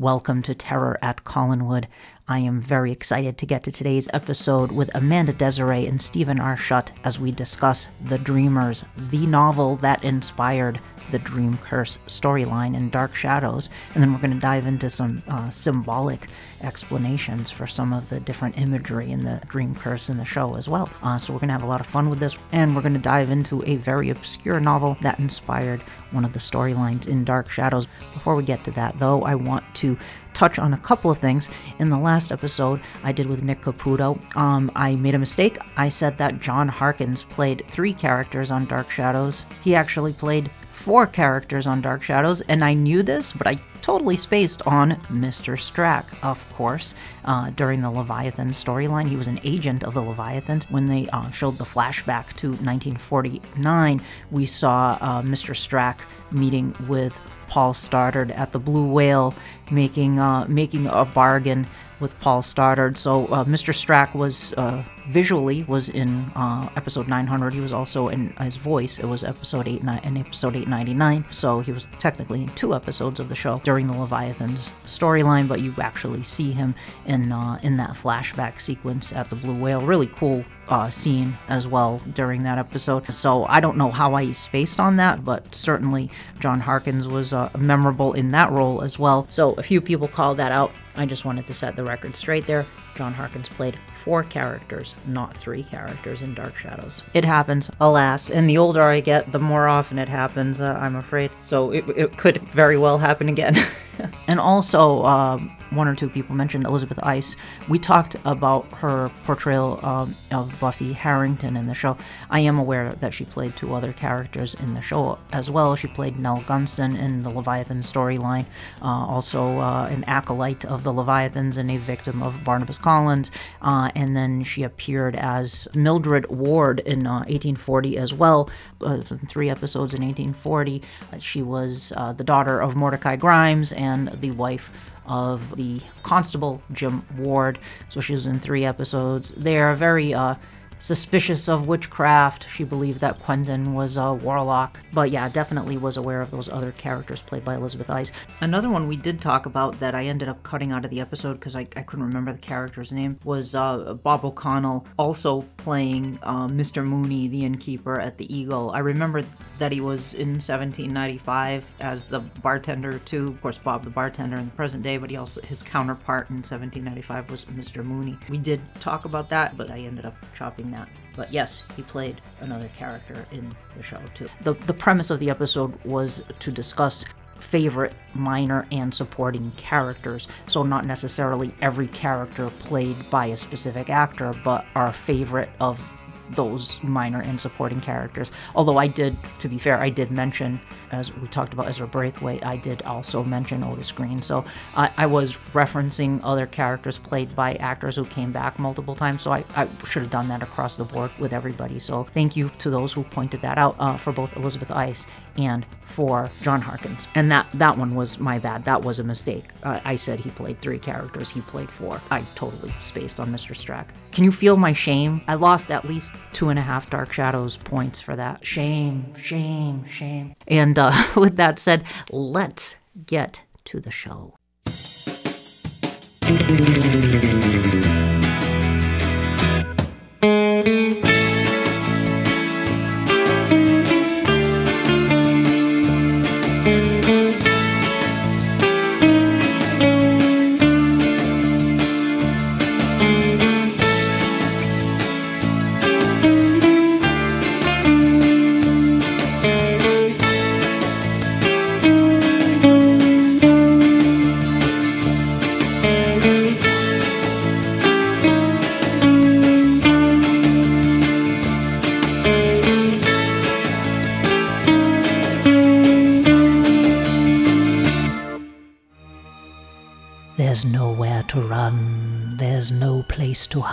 Welcome to Terror at Collinwood. I am very excited to get to today's episode with Amanda Desiree and Stephen R. Shutt as we discuss The Dreamers, the novel that inspired the Dream Curse storyline in Dark Shadows. And then we're going to dive into some uh, symbolic explanations for some of the different imagery in the Dream Curse in the show as well. Uh, so we're going to have a lot of fun with this. And we're going to dive into a very obscure novel that inspired one of the storylines in Dark Shadows. Before we get to that, though, I want to touch on a couple of things. In the last episode I did with Nick Caputo, um, I made a mistake. I said that John Harkins played three characters on Dark Shadows. He actually played four characters on Dark Shadows, and I knew this, but I totally spaced on Mr. Strack, of course. Uh, during the Leviathan storyline, he was an agent of the Leviathans. When they uh, showed the flashback to 1949, we saw uh, Mr. Strack meeting with Paul Stoddard at the Blue Whale, making uh, making a bargain with Paul Stoddard. So uh, Mr. Strack was uh, visually was in uh, episode 900. He was also in his voice. It was episode eight and episode 899. So he was technically in two episodes of the show during the Leviathan's storyline. But you actually see him in uh, in that flashback sequence at the Blue Whale. Really cool uh, scene as well during that episode. So I don't know how I spaced on that, but certainly John Harkins was uh, memorable in that role as well. So a few people called that out. I just wanted to set the record straight there. John Harkins played four characters, not three characters in Dark Shadows. It happens, alas, and the older I get, the more often it happens, uh, I'm afraid. So it, it could very well happen again. and also, um, one or two people mentioned Elizabeth Eis. We talked about her portrayal um, of Buffy Harrington in the show. I am aware that she played two other characters in the show as well. She played Nell Gunston in the Leviathan storyline, uh, also uh, an acolyte of the Leviathans and a victim of Barnabas Collins. Uh, and then she appeared as Mildred Ward in 1840 uh, as well, uh, three episodes in 1840. she was uh, the daughter of Mordecai Grimes and the wife of the constable Jim Ward. So she was in three episodes. They are very uh, suspicious of witchcraft. She believed that Quentin was a warlock. But yeah, definitely was aware of those other characters played by Elizabeth Eis. Another one we did talk about that I ended up cutting out of the episode because I, I, couldn't remember the character's name was uh, Bob O'Connell, also playing uh, Mr. Mooney, the innkeeper at the Eagle. I remember that he was in 1795 as the bartender too. Of course, Bob the bartender in the present day, but he also his counterpart in 1795 was Mr. Mooney. We did talk about that, but I ended up chopping that. But yes, he played another character in the show too. The, the premise of the episode was to discuss favorite minor and supporting characters. So, not necessarily every character played by a specific actor, but our favorite of those minor and supporting characters. Although I did, to be fair, I did mention, as we talked about Ezra Braithwaite, I did also mention Otis Green. So I, I was referencing other characters played by actors who came back multiple times. So I, I, should have done that across the board with everybody. So thank you to those who pointed that out uh, for both Elizabeth Eis and for John Harkins. And that, that one was my bad. That was a mistake. Uh, I said he played three characters, he played four. I totally spaced on Mr. Strack. Can you feel my shame? I lost at least two and a half Dark Shadows points for that. Shame, shame, shame. And uh, with that said, let's get to the show.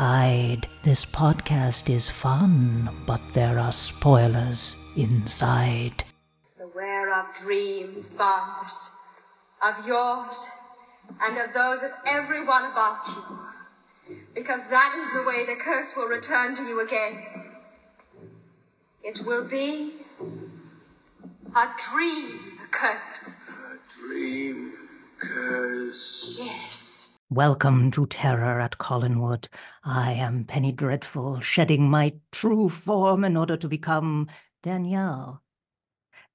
Hide. This podcast is fun, but there are spoilers inside. Beware of dreams, Barnabas, of yours and of those of everyone about you, because that is the way the curse will return to you again. It will be a dream curse. A dream curse. Welcome to Terror at Collinwood. I am Penny Dreadful, shedding my true form in order to become Danielle.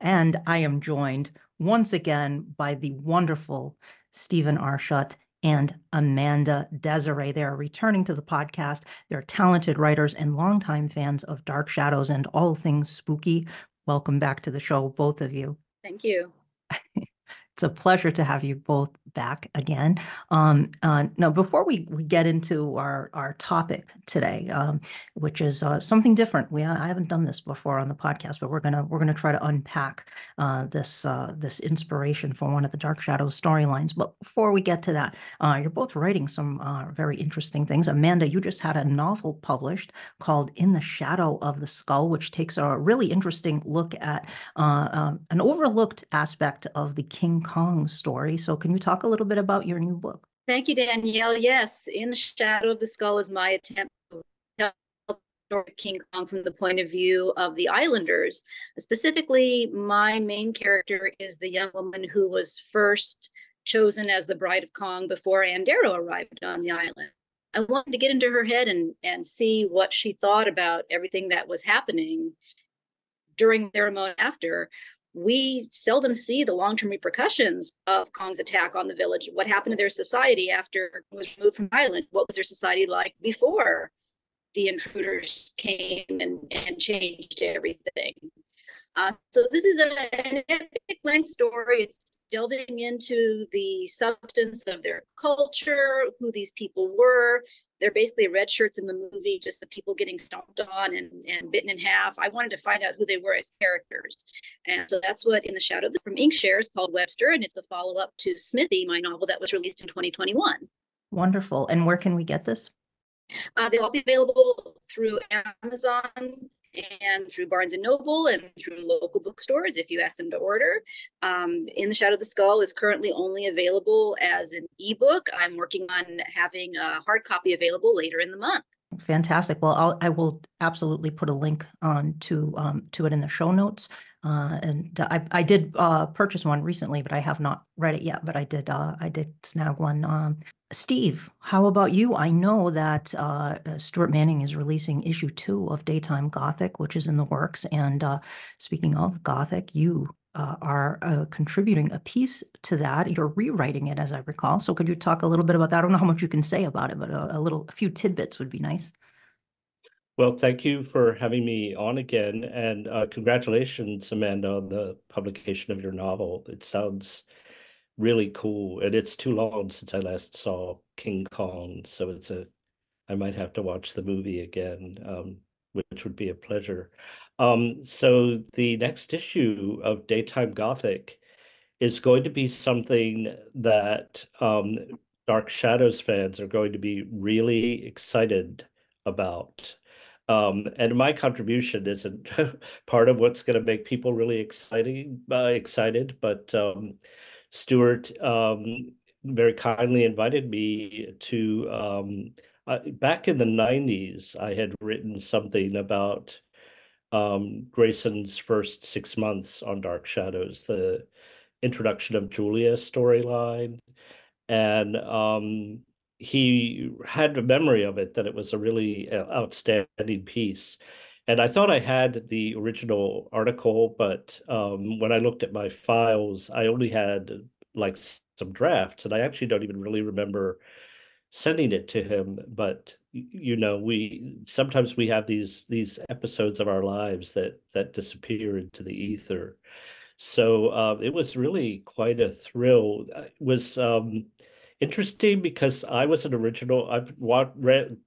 And I am joined once again by the wonderful Stephen R. Shutt and Amanda Desiree. They are returning to the podcast. They're talented writers and longtime fans of Dark Shadows and all things spooky. Welcome back to the show, both of you. Thank you. It's a pleasure to have you both back again. Um, uh, now, before we, we get into our, our topic today, um, which is uh, something different, we I haven't done this before on the podcast, but we're gonna we're gonna try to unpack uh, this uh, this inspiration for one of the Dark Shadows storylines. But before we get to that, uh, you're both writing some uh, very interesting things. Amanda, you just had a novel published called "In the Shadow of the Skull," which takes a really interesting look at um, an overlooked aspect of the King Kong story. So, can you talk a little bit about your new book? Thank you, Danielle. Yes, In the Shadow of the Skull is my attempt to tell the story of King Kong from the point of view of the islanders. Specifically, my main character is the young woman who was first chosen as the bride of Kong before Ann Darrow arrived on the island. I wanted to get into her head and, and see what she thought about everything that was happening during the ceremony after we seldom see the long-term repercussions of Kong's attack on the village. What happened to their society after it was removed from the island? What was their society like before the intruders came and, and changed everything? Uh, so this is a, an epic length story. It's delving into the substance of their culture, who these people were, they're basically red shirts in the movie, just the people getting stomped on and, and bitten in half. I wanted to find out who they were as characters. And so that's what In the Shadow from Inkshares called Webster, and it's the follow up to Smithy, my novel that was released in 2021. Wonderful. And where can we get this? Uh, they'll all be available through Amazon and through Barnes and Noble and through local bookstores if you ask them to order. Um, In the Shadow of the Skull is currently only available as an ebook. I'm working on having a hard copy available later in the month. Fantastic. Well, I'll, I will absolutely put a link on to um, to it in the show notes. Uh, and I, I did uh, purchase one recently, but I have not read it yet. But I did uh, I did snag one. Um, Steve, how about you? I know that uh, uh, Stuart Manning is releasing issue two of Daytime Gothic, which is in the works. And speaking of Gothic, you are contributing a piece to that. You're rewriting it, as I recall. So could you talk a little bit about that? I don't know how much you can say about it, but a, a little, a few tidbits would be nice. Well, thank you for having me on again, and uh, congratulations, Amanda, on the publication of your novel. It sounds really cool. And it's too long since I last saw King Kong, so it's a I might have to watch the movie again, um, which would be a pleasure. Um, so the next issue of Daytime Gothic is going to be something that um, Dark Shadows fans are going to be really excited about. Um, and my contribution isn't part of what's going to make people really exciting, uh, excited, but um, Stuart um, very kindly invited me to. Um, uh, back in the 90s, I had written something about um, Grayson's first six months on Dark Shadows, the introduction of Julia storyline. And um, he had a memory of it that it was a really uh, outstanding piece. And I thought I had the original article, but um, when I looked at my files, I only had like some drafts, and I actually don't even really remember sending it to him. But you know, we sometimes we have these these episodes of our lives that that disappear into the ether. So uh, it was really quite a thrill. It was um, interesting because I was an original. I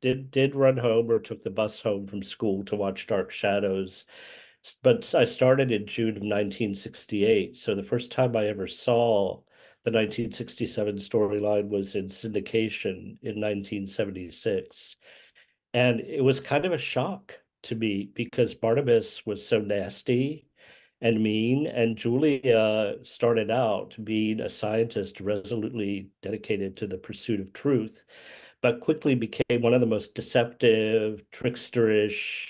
did did run home or took the bus home from school to watch Dark Shadows, but I started in June of 1968. So the first time I ever saw the 1967 storyline was in syndication in 1976, and it was kind of a shock to me because Barnabas was so nasty and mean. And Julia started out being a scientist resolutely dedicated to the pursuit of truth, but quickly became one of the most deceptive, tricksterish,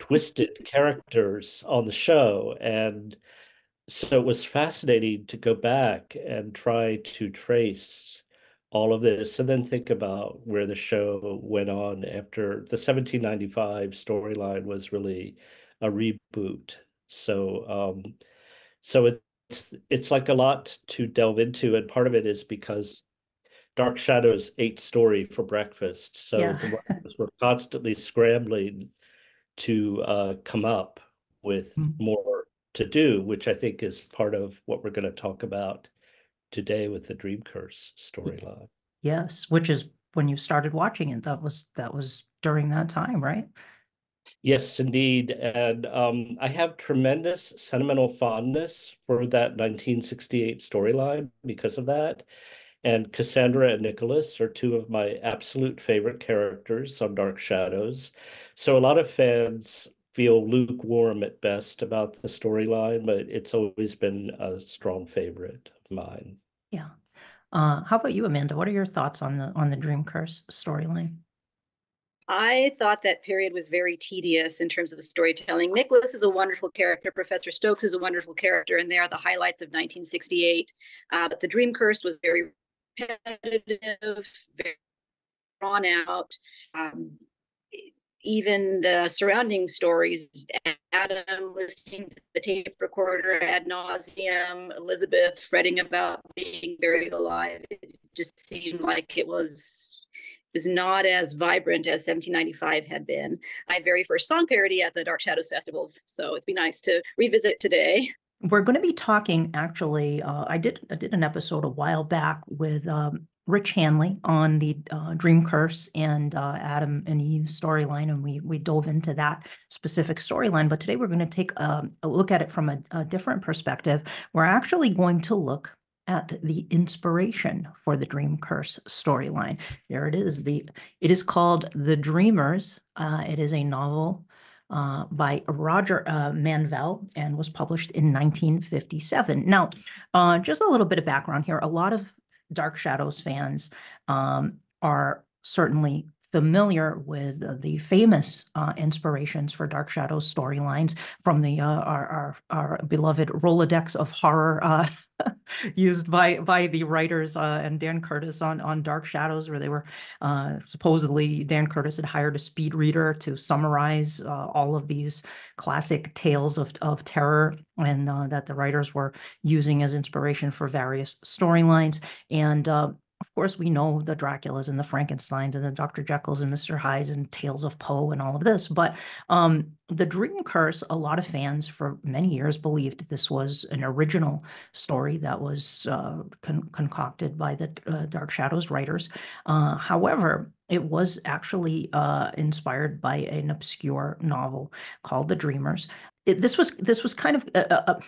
twisted characters on the show. And so it was fascinating to go back and try to trace all of this and then think about where the show went on after the 1795 storyline was really a reboot. So um so it's it's like a lot to delve into and part of it is because Dark Shadows ate story for breakfast. So Yeah. were constantly scrambling to uh come up with Mm. more to do, which I think is part of what we're going to talk about today with the Dream Curse storyline. Yes, which is when you started watching it. That was that was during that time, right? Yes, indeed. And um, I have tremendous sentimental fondness for that 1968 storyline because of that. And Cassandra and Nicholas are two of my absolute favorite characters on Dark Shadows. So a lot of fans feel lukewarm at best about the storyline, but it's always been a strong favorite of mine. Yeah. Uh, how about you, Amanda? What are your thoughts on the on the Dream Curse storyline? I thought that period was very tedious in terms of the storytelling. Nicholas is a wonderful character. Professor Stokes is a wonderful character, and they are the highlights of 1968. Uh, but the Dream Curse was very repetitive, very drawn out. Um, even the surrounding stories, Adam listening to the tape recorder ad nauseum, Elizabeth fretting about being buried alive. It just seemed like it was was not as vibrant as 1795 had been. My very first song parody at the Dark Shadows festivals, so it'd be nice to revisit today. We're going to be talking actually. Uh, I did I did an episode a while back with um, Rich Hanley on the uh, Dream Curse and uh, Adam and Eve storyline, and we we dove into that specific storyline. But today we're going to take um, a look at it from a, a different perspective. We're actually going to look at the inspiration for the Dream Curse storyline. There it is. The it is called The Dreamers. Uh, it is a novel uh, by Roger uh, Manvell and was published in 1957. Now, uh, just a little bit of background here. A lot of Dark Shadows fans um, are certainly familiar with the famous uh, inspirations for Dark Shadows storylines from the uh, our, our our beloved Rolodex of horror uh, used by by the writers uh, and Dan Curtis on on Dark Shadows, where they were uh, supposedly Dan Curtis had hired a speed reader to summarize uh, all of these classic tales of of terror, and uh, that the writers were using as inspiration for various storylines. And uh, of course, we know the Draculas and the Frankensteins and the Dr. Jekylls and Mr. Hydes and Tales of Poe and all of this. But um, the Dream Curse, a lot of fans for many years believed this was an original story that was uh, con- concocted by the uh, Dark Shadows writers. Uh, however, it was actually uh, inspired by an obscure novel called The Dreamers. It, this was this was kind of uh, uh,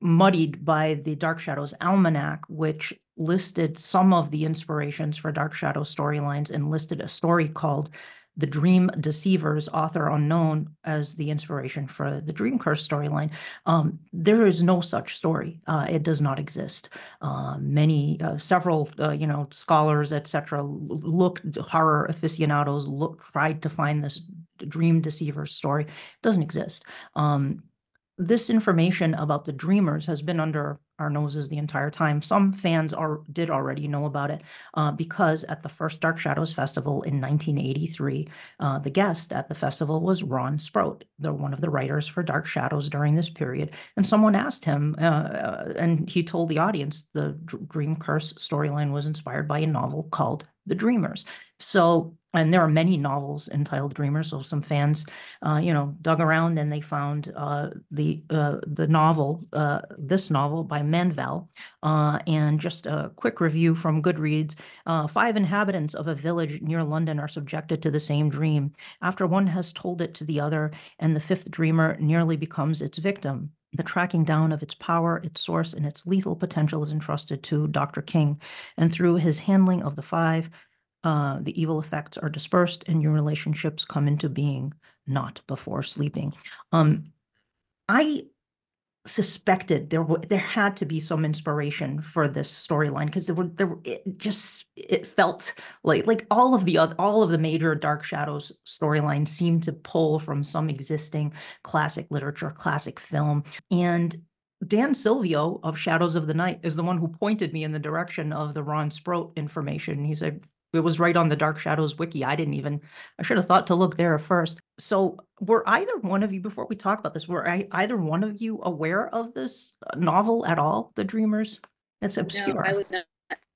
muddied by the Dark Shadows Almanac, which listed some of the inspirations for Dark Shadow storylines and listed a story called The Dream Deceivers, author unknown, as the inspiration for the Dream Curse storyline. Um, there is no such story. Uh, it does not exist. Uh, many, uh, several, uh, you know, scholars, etc., looked, horror aficionados looked, tried to find this Dream deceiver story. It doesn't exist. Um, this information about the dreamers has been under our noses the entire time. Some fans are did already know about it uh, because at the first Dark Shadows Festival in 1983, uh, the guest at the festival was Ron Sproat, one of the writers for Dark Shadows during this period. And someone asked him, uh, uh and he told the audience the Dream Curse storyline was inspired by a novel called The Dreamers. So and there are many novels entitled Dreamers. So some fans, uh, you know, dug around and they found uh, the uh, the novel, uh, this novel by Manvell. Uh, and just a quick review from Goodreads: uh, Five inhabitants of a village near London are subjected to the same dream. After one has told it to the other, and the fifth dreamer nearly becomes its victim. The tracking down of its power, its source, and its lethal potential is entrusted to Dr. King, and through his handling of the five uh, the evil effects are dispersed and your relationships come into being not before sleeping. Um, I suspected there w- there had to be some inspiration for this storyline because there were there it just it felt like like all of the other all of the major dark shadows storylines seemed to pull from some existing classic literature classic film and Dan Silvio of Shadows of the Night is the one who pointed me in the direction of the Ron Sproat information. He said it was right on the Dark Shadows wiki. I didn't even, I should have thought to look there first. So, were either one of you, before we talk about this, were I, either one of you aware of this uh, novel at all, The Dreamers? It's obscure. No, I was not.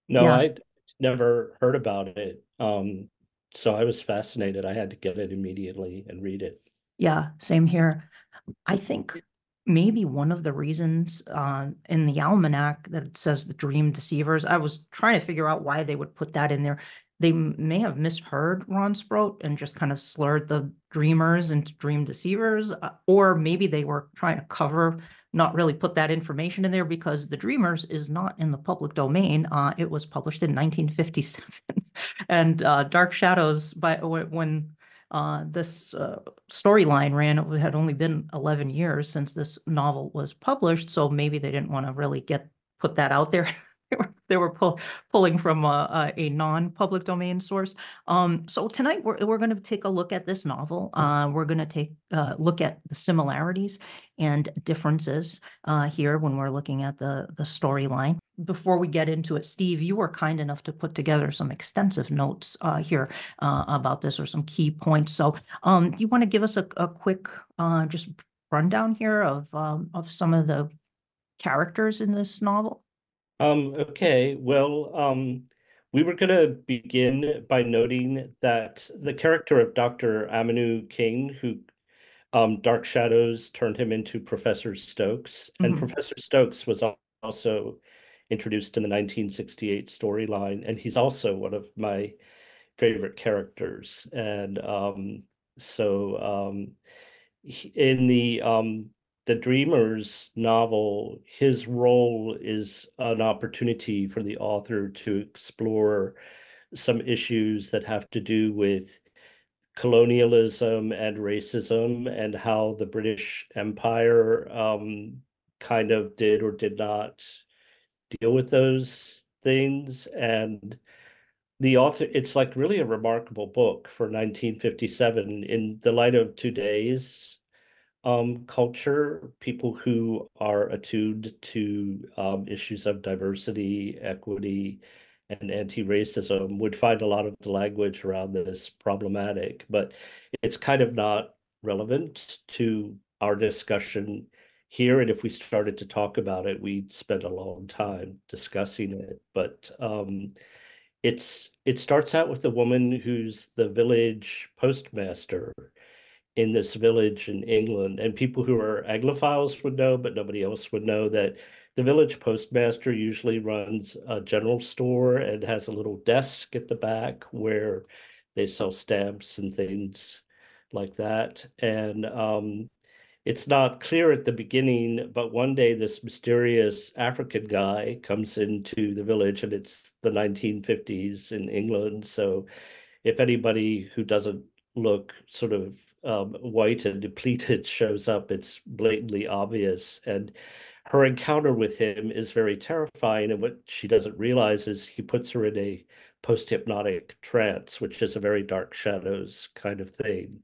No, Yeah. I'd never heard about it. Um, so I was fascinated. I had to get it immediately and read it. Yeah, same here. I think maybe one of the reasons uh, in the almanac that it says the dream deceivers, I was trying to figure out why they would put that in there. They may have misheard Ron Sproat and just kind of slurred the dreamers into dream deceivers, uh, or maybe they were trying to cover, not really put that information in there because the Dreamers is not in the public domain. Uh, it was published in 1957, and uh, Dark Shadows by when. when uh, this uh, storyline ran, it had only been 11 years since this novel was published, so maybe they didn't want to really get, put that out there. They were, they were pull, pulling from a, a, a non-public domain source. Um, so tonight, we're, we're going to take a look at this novel. Uh, we're going to take, uh, look at the similarities and differences, uh, here when we're looking at the, the storyline. Before we get into it, Steve, you were kind enough to put together some extensive notes, uh, here, uh, about this or some key points. So, um, you want to give us a, a quick, uh, just rundown here of, um, of some of the characters in this novel? Um, okay, well, um, we were gonna begin by noting that the character of Dr. Aminu King, who um, Dark Shadows turned him into Professor Stokes, and Mhm. Professor Stokes was also introduced in the 1968 storyline, and he's also one of my favorite characters. And um, so um, he- in the um, the Dreamers novel, his role is an opportunity for the author to explore some issues that have to do with colonialism and racism and how the British Empire um, kind of did or did not deal with those things. And the author, it's like really a remarkable book for 1957 in the light of today's um, culture, people who are attuned to um, issues of diversity, equity, and anti-racism would find a lot of the language around this problematic, but it's kind of not relevant to our discussion here. And if we started to talk about it, we'd spend a long time discussing it. But um, it's it starts out with a woman who's the village postmaster in this village in England, and people who are Anglophiles would know, but nobody else would know that the village postmaster usually runs a general store and has a little desk at the back where they sell stamps and things like that. And um, it's not clear at the beginning, but one day this mysterious African guy comes into the village, and it's the 1950s in England. So if anybody who doesn't look sort of um, white and depleted shows up, it's blatantly obvious. And her encounter with him is very terrifying. And what she doesn't realize is he puts her in a post hypnotic trance, which is a very dark shadows kind of thing.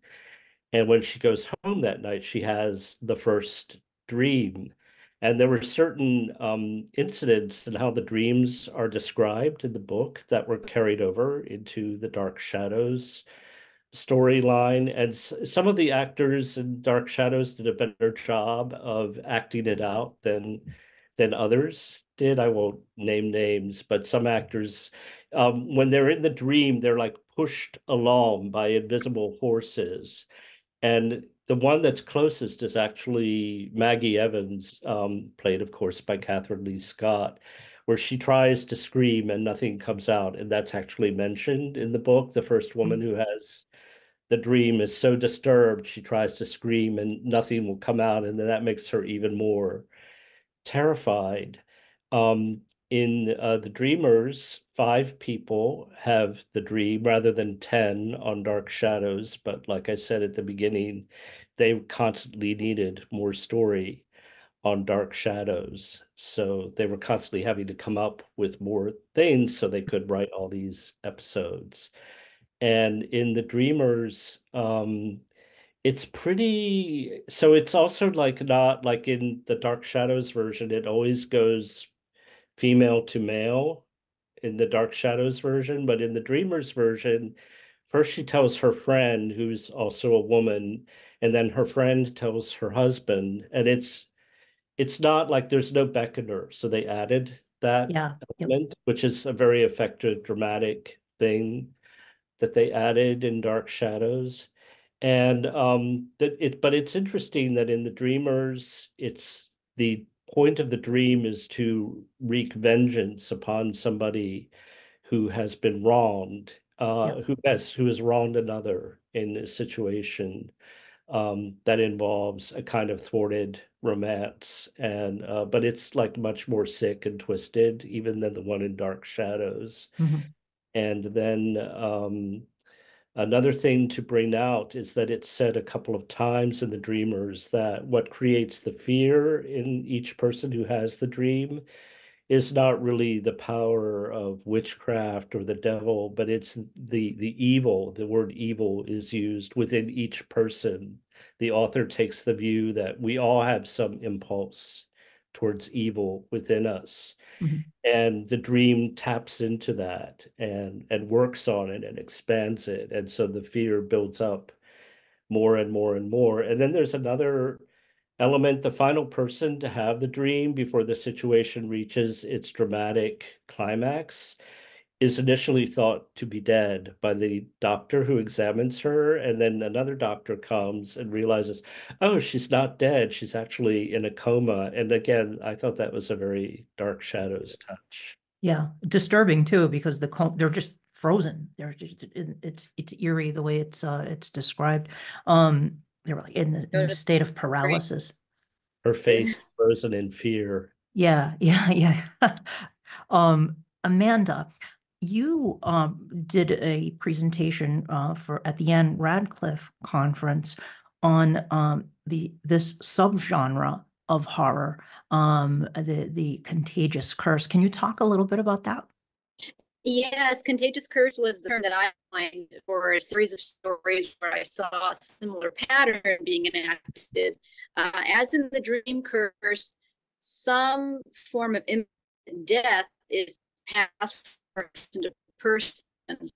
And when she goes home that night, she has the first dream. And there were certain um, incidents and in how the dreams are described in the book that were carried over into the Dark Shadows storyline. And s- some of the actors in Dark Shadows did a better job of acting it out than than others did. I won't name names, but some actors, um, when they're in the dream, they're like pushed along by invisible horses. And the one that's closest is actually Maggie Evans, um, played, of course, by Kathryn Leigh Scott, where she tries to scream and nothing comes out. And that's actually mentioned in the book. The first woman who has the dream is so disturbed, she tries to scream and nothing will come out. And then that makes her even more terrified. Um, in uh, the Dreamers, five people have the dream rather than 10 on Dark Shadows. But like I said at the beginning, they constantly needed more story on Dark Shadows. So they were constantly having to come up with more things so they could write all these episodes. And in the Dreamers, um, it's pretty so it's also like not like in the Dark Shadows version, it always goes female to male in the Dark Shadows version, but in the Dreamers version, first she tells her friend, who's also a woman, and then her friend tells her husband, and it's it's not like there's no beckoner, so they added that Yeah. Yep. element, which is a very effective dramatic thing that they added in Dark Shadows. And um that it but it's interesting that in the Dreamers, it's the point of the dream is to wreak vengeance upon somebody who has been wronged, uh, Yeah. who has who has wronged another in a situation um, that involves a kind of thwarted romance, and uh, but it's like much more sick and twisted, even than the one in Dark Shadows. Mhm. And then um, another thing to bring out is that it's said a couple of times in the Dreamers that what creates the fear in each person who has the dream is not really the power of witchcraft or the devil, but it's the the evil. The word evil is used within each person. The author takes the view that we all have some impulse towards evil within us. Mhm. And the dream taps into that and and works on it and expands it. And so the fear builds up more and more and more. And then there's another element, the final person to have the dream before the situation reaches its dramatic climax is initially thought to be dead by the doctor who examines her. And then another doctor comes and realizes, oh, she's not dead. She's actually in a coma. And again, I thought that was a very dark shadows touch. Yeah, disturbing too, because the co- they're just frozen. They're just, it's it's eerie the way it's uh it's described. Um, they were like in the, in Go a state of paralysis. Her face frozen in fear. Yeah, yeah, yeah. Um, Amanda, you um did a presentation uh for at the Ann Radcliffe Conference on um the this subgenre of horror, um the the contagious curse. Can you talk a little bit about that? Yes, contagious curse was the term that I coined for a series of stories where I saw a similar pattern being enacted. Uh, as in the dream curse, some form of death is passed person to person.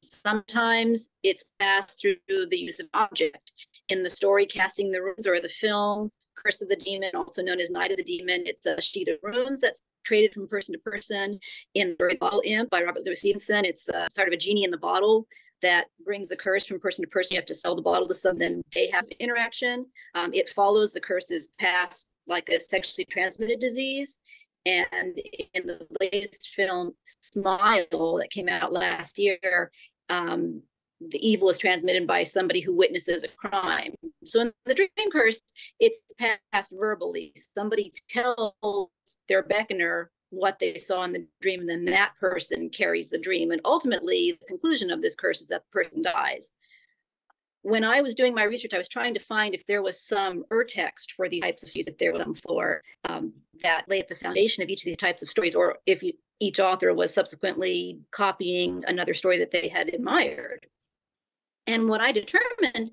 Sometimes it's passed through the use of object. In the story Casting the Runes or the film Curse of the Demon, also known as Night of the Demon, it's a sheet of runes that's traded from person to person in the Bottle Imp by Robert Louis Stevenson. It's uh, sort of a genie in the bottle that brings the curse from person to person. You have to sell the bottle to someone, then they have interaction. Um, it follows the curses passed like a sexually transmitted disease. And in the latest film, Smile, that came out last year, um, the evil is transmitted by somebody who witnesses a crime. So in the dream curse, it's passed verbally. Somebody tells their beckoner what they saw in the dream, and then that person carries the dream. And ultimately, the conclusion of this curse is that the person dies. When I was doing my research, I was trying to find if there was some urtext for these types of stories, if there was some floor um, that lay at the foundation of each of these types of stories, or if you, each author was subsequently copying another story that they had admired. And what I determined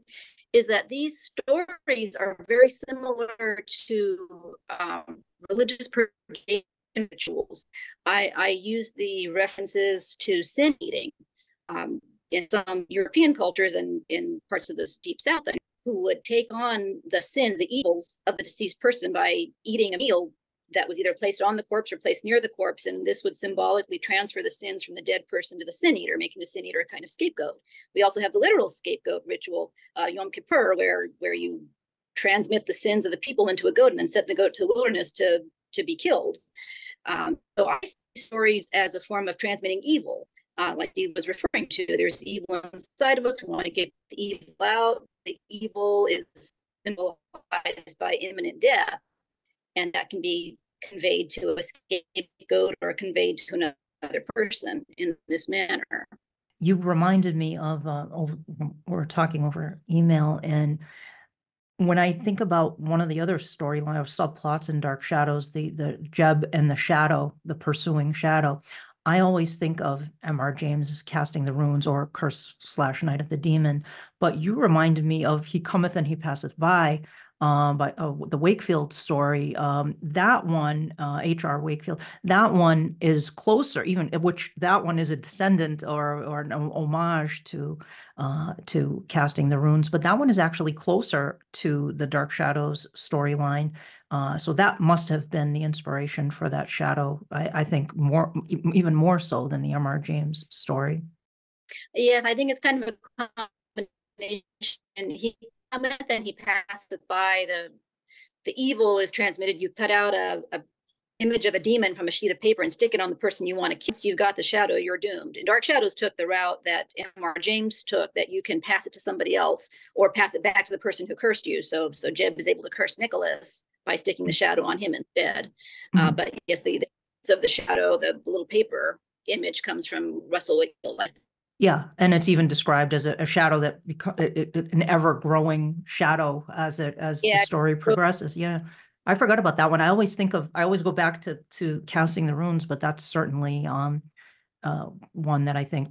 is that these stories are very similar to um, religious purgation rituals. I, I use the references to sin eating um, in some European cultures and in parts of this deep south, who would take on the sins, the evils of the deceased person by eating a meal that was either placed on the corpse or placed near the corpse. And this would symbolically transfer the sins from the dead person to the sin eater, making the sin eater a kind of scapegoat. We also have the literal scapegoat ritual, uh, Yom Kippur, where, where you transmit the sins of the people into a goat and then set the goat to the wilderness to, to be killed. Um, so I see stories as a form of transmitting evil, uh, like Steve was referring to. There's evil inside of us. We want to get the evil out. The evil is symbolized by imminent death, and that can be conveyed to a scapegoat or conveyed to another person in this manner. You reminded me of uh, over, we're talking over email, and when I think about one of the other storyline of subplots in Dark Shadows, the the Jeb and the Shadow, the pursuing Shadow, I always think of M.R. James as casting the runes or curse slash night of the demon, but you reminded me of He Cometh and He Passeth By, uh, by uh, the Wakefield story. Um, that one, uh, H.R. Wakefield, that one is closer, even which that one is a descendant or or an homage to uh, to casting the runes, but that one is actually closer to the Dark Shadows storyline. Uh, so that must have been the inspiration for that shadow. I, I think more, even more so than the M.R. James story. Yes, I think it's kind of a combination. He cometh and he passeth by. The the evil is transmitted. You cut out a, a image of a demon from a sheet of paper and stick it on the person you want to kill. So you've got the shadow, you're doomed. And Dark Shadows took the route that M.R. James took, that you can pass it to somebody else or pass it back to the person who cursed you. So so Jeb is able to curse Nicholas by sticking the shadow on him instead. Uh, mm-hmm. Uh, but yes, the, the of the shadow, the, the little paper image comes from Russell Wakefield. Yeah, and it's even described as a, a shadow that becomes an ever growing shadow as it as yeah. the story progresses. Yeah, I forgot about that one. I always think of I always go back to to casting the runes, but that's certainly um uh one that I think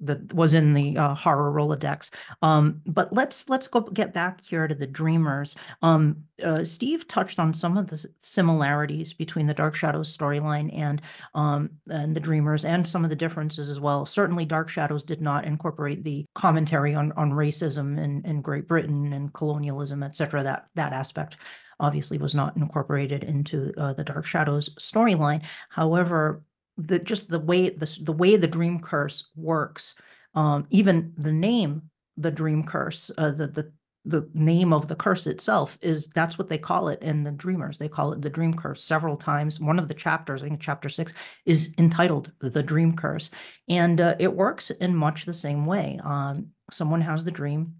that was in the uh, horror Rolodex. Um, but let's let's go get back here to the Dreamers. Um, uh, Steve touched on some of the similarities between the Dark Shadows storyline and um, and the Dreamers, and some of the differences as well. Certainly, Dark Shadows did not incorporate the commentary on on racism in, in Great Britain and colonialism, etc. That that aspect obviously was not incorporated into uh, the Dark Shadows storyline. However, the just the way the the way the dream curse works, um, even the name the dream curse, uh, the the the name of the curse itself is that's what they call it in the dreamers. They call it the dream curse several times. One of the chapters i think chapter six is entitled the dream curse. And uh, it works in much the same way. Um, someone has the dream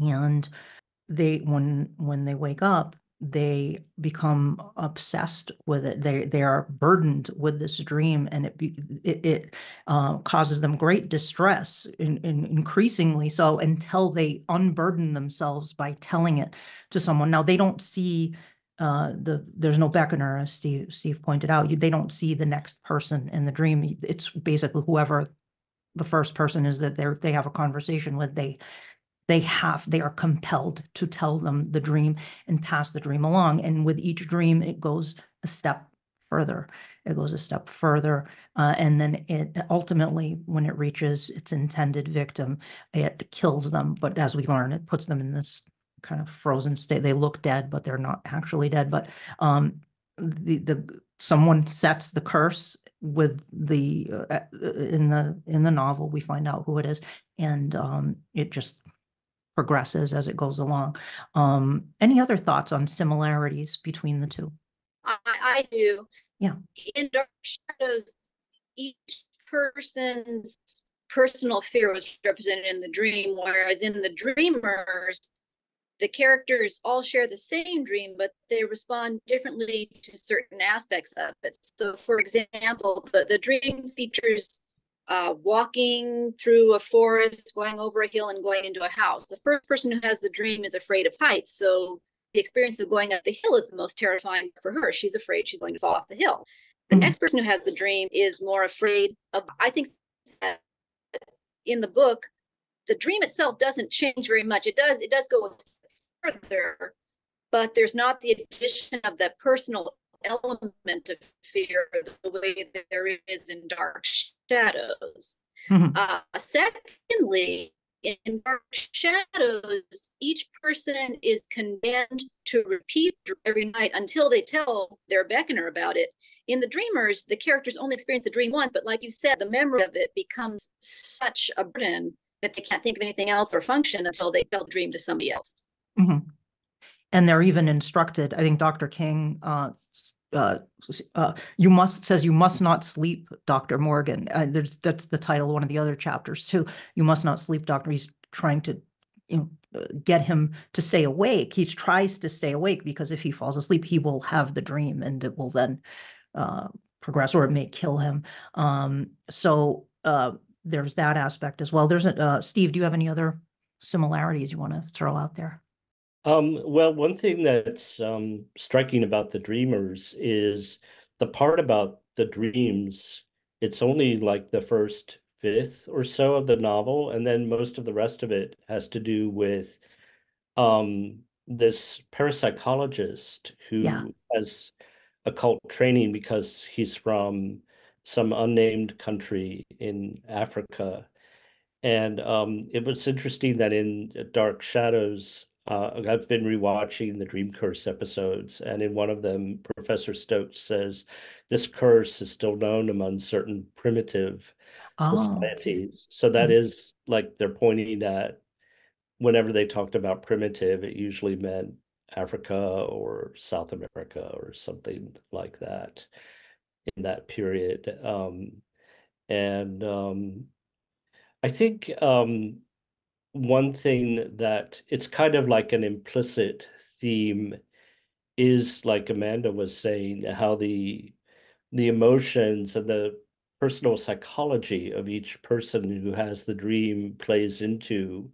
and they when when they wake up they become obsessed with it. They they are burdened with this dream, and it it, it uh, causes them great distress, in, in increasingly so until they unburden themselves by telling it to someone. Now they don't see uh, the there's no beckoner, as Steve Steve pointed out. They don't see the next person in the dream. It's basically whoever the first person is that they they have a conversation with. They they have they are compelled to tell them the dream and pass the dream along. And with each dream it goes a step further. It goes a step further uh, and then it ultimately when it reaches its intended victim it kills them. But as we learn it puts them in this kind of frozen state. They look dead but they're not actually dead. But um the the someone sets the curse with the uh, uh in the in the novel we find out who it is. And um it just progresses as it goes along. Um, any other thoughts on similarities between the two? I, I do. Yeah. In Dark Shadows, each person's personal fear was represented in the dream, whereas in the Dreamers, the characters all share the same dream, but they respond differently to certain aspects of it. So, for example, the, the dream features uh, walking through a forest, going over a hill, and going into a house. The first person who has the dream is afraid of heights. So the experience of going up the hill is the most terrifying for her. She's afraid she's going to fall off the hill. The mm-hmm. next person who has the dream is more afraid of, I think in the book, the dream itself doesn't change very much. It does, it does go further, but there's not the addition of that personal element of fear the way that there is in dark shadows. Mm-hmm. Uh, secondly, in dark shadows, each person is condemned to repeat every night until they tell their beckoner about it. In the dreamers, the characters only experience the dream once, but like you said, the memory of it becomes such a burden that they can't think of anything else or function until they tell the dream to somebody else. Mm-hmm. And they're even instructed. I think Dr. King uh, uh, uh, you must says you must not sleep, Doctor Morgan. Uh, there's that's the title of one of the other chapters too. You must not sleep, Doctor. He's trying to you know uh, get him to stay awake. He tries to stay awake because if he falls asleep, he will have the dream and it will then uh, progress or it may kill him. Um, so uh, there's that aspect as well. There's a Steve. Do you have any other similarities you want to throw out there? Um, well, one thing that's um, striking about the dreamers is the part about the dreams it's only like the first fifth or so of the novel, and then most of the rest of it has to do with um this parapsychologist who Yeah. has occult training because he's from some unnamed country in Africa. And um, it was interesting that in Dark Shadows, uh, I've been rewatching the Dream Curse episodes, and in one of them, Professor Stokes says this curse is still known among certain primitive Oh, societies. So that Mhm. is like they're pointing at whenever they talked about primitive, it usually meant Africa or South America or something like that in that period. Um, and um, I think um, one thing that it's kind of like an implicit theme is like Amanda was saying, how the the emotions and the personal psychology of each person who has the dream plays into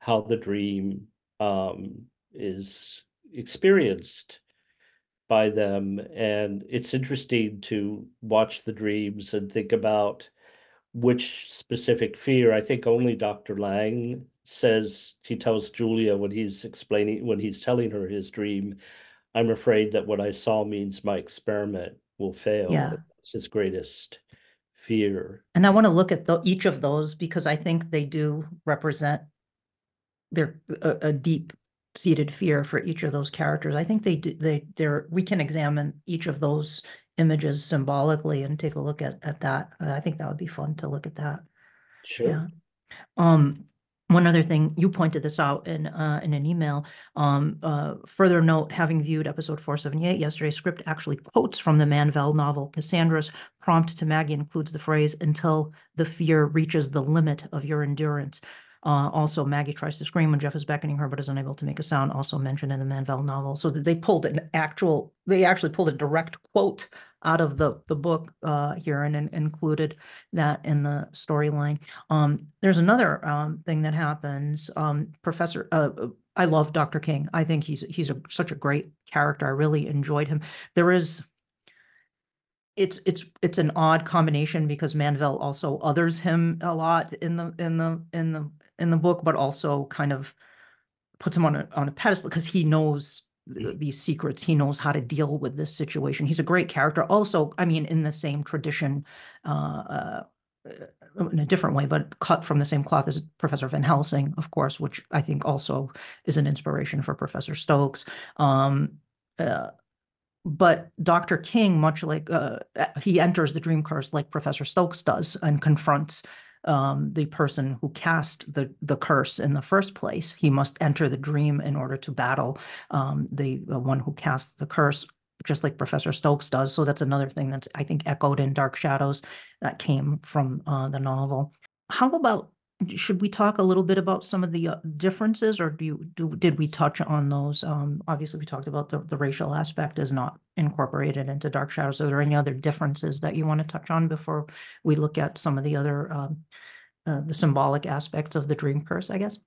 how the dream um, is experienced by them. And it's interesting to watch the dreams and think about which specific fear. I think only Dr. Lang says he tells Julia when he's explaining when he's telling her his dream, I'm afraid that what I saw means my experiment will fail. Yeah. It's his greatest fear. And I want to look at the, each of those because I think they do represent their a, a deep seated fear for each of those characters. I think they do they they're we can examine each of those images symbolically and take a look at at that. I think that would be fun to look at that. Sure. Yeah. Um, one other thing, you pointed this out in, uh, in an email. Um, uh, further note, having viewed episode four seventy-eight yesterday, script actually quotes from the Manvell novel. Cassandra's prompt to Maggie includes the phrase, until the fear reaches the limit of your endurance. Uh, also, Maggie tries to scream when Jeff is beckoning her, but is unable to make a sound, also mentioned in the Manvell novel. So they pulled an actual, they actually pulled a direct quote out of the, the book, uh, here and, and included that in the storyline. Um, there's another um, thing that happens. Um, Professor, uh, uh, I love Dr. King. I think he's he's a, such a great character. I really enjoyed him. There is, it's it's it's an odd combination because Manvell also others him a lot in the in the in the in the book, but also kind of puts him on a on a pedestal because he knows th- these secrets. He knows how to deal with this situation. He's a great character. Also, I mean, in the same tradition, uh, uh, in a different way, but cut from the same cloth as Professor Van Helsing, of course, which I think also is an inspiration for Professor Stokes. Um, uh, but Dr. King, much like uh, he enters the dream curse like Professor Stokes does and confronts um, the person who cast the the curse in the first place. He must enter the dream in order to battle um, the, the one who cast the curse, just like Professor Stokes does. So that's another thing that's I think echoed in Dark Shadows that came from uh, the novel. How about should we talk a little bit about some of the uh, differences, or do you do did we touch on those? Um, obviously, we talked about the the racial aspect is not incorporated into Dark Shadows. Are there any other differences that you want to touch on before we look at some of the other um, uh, the symbolic aspects of the dream curse? I guess.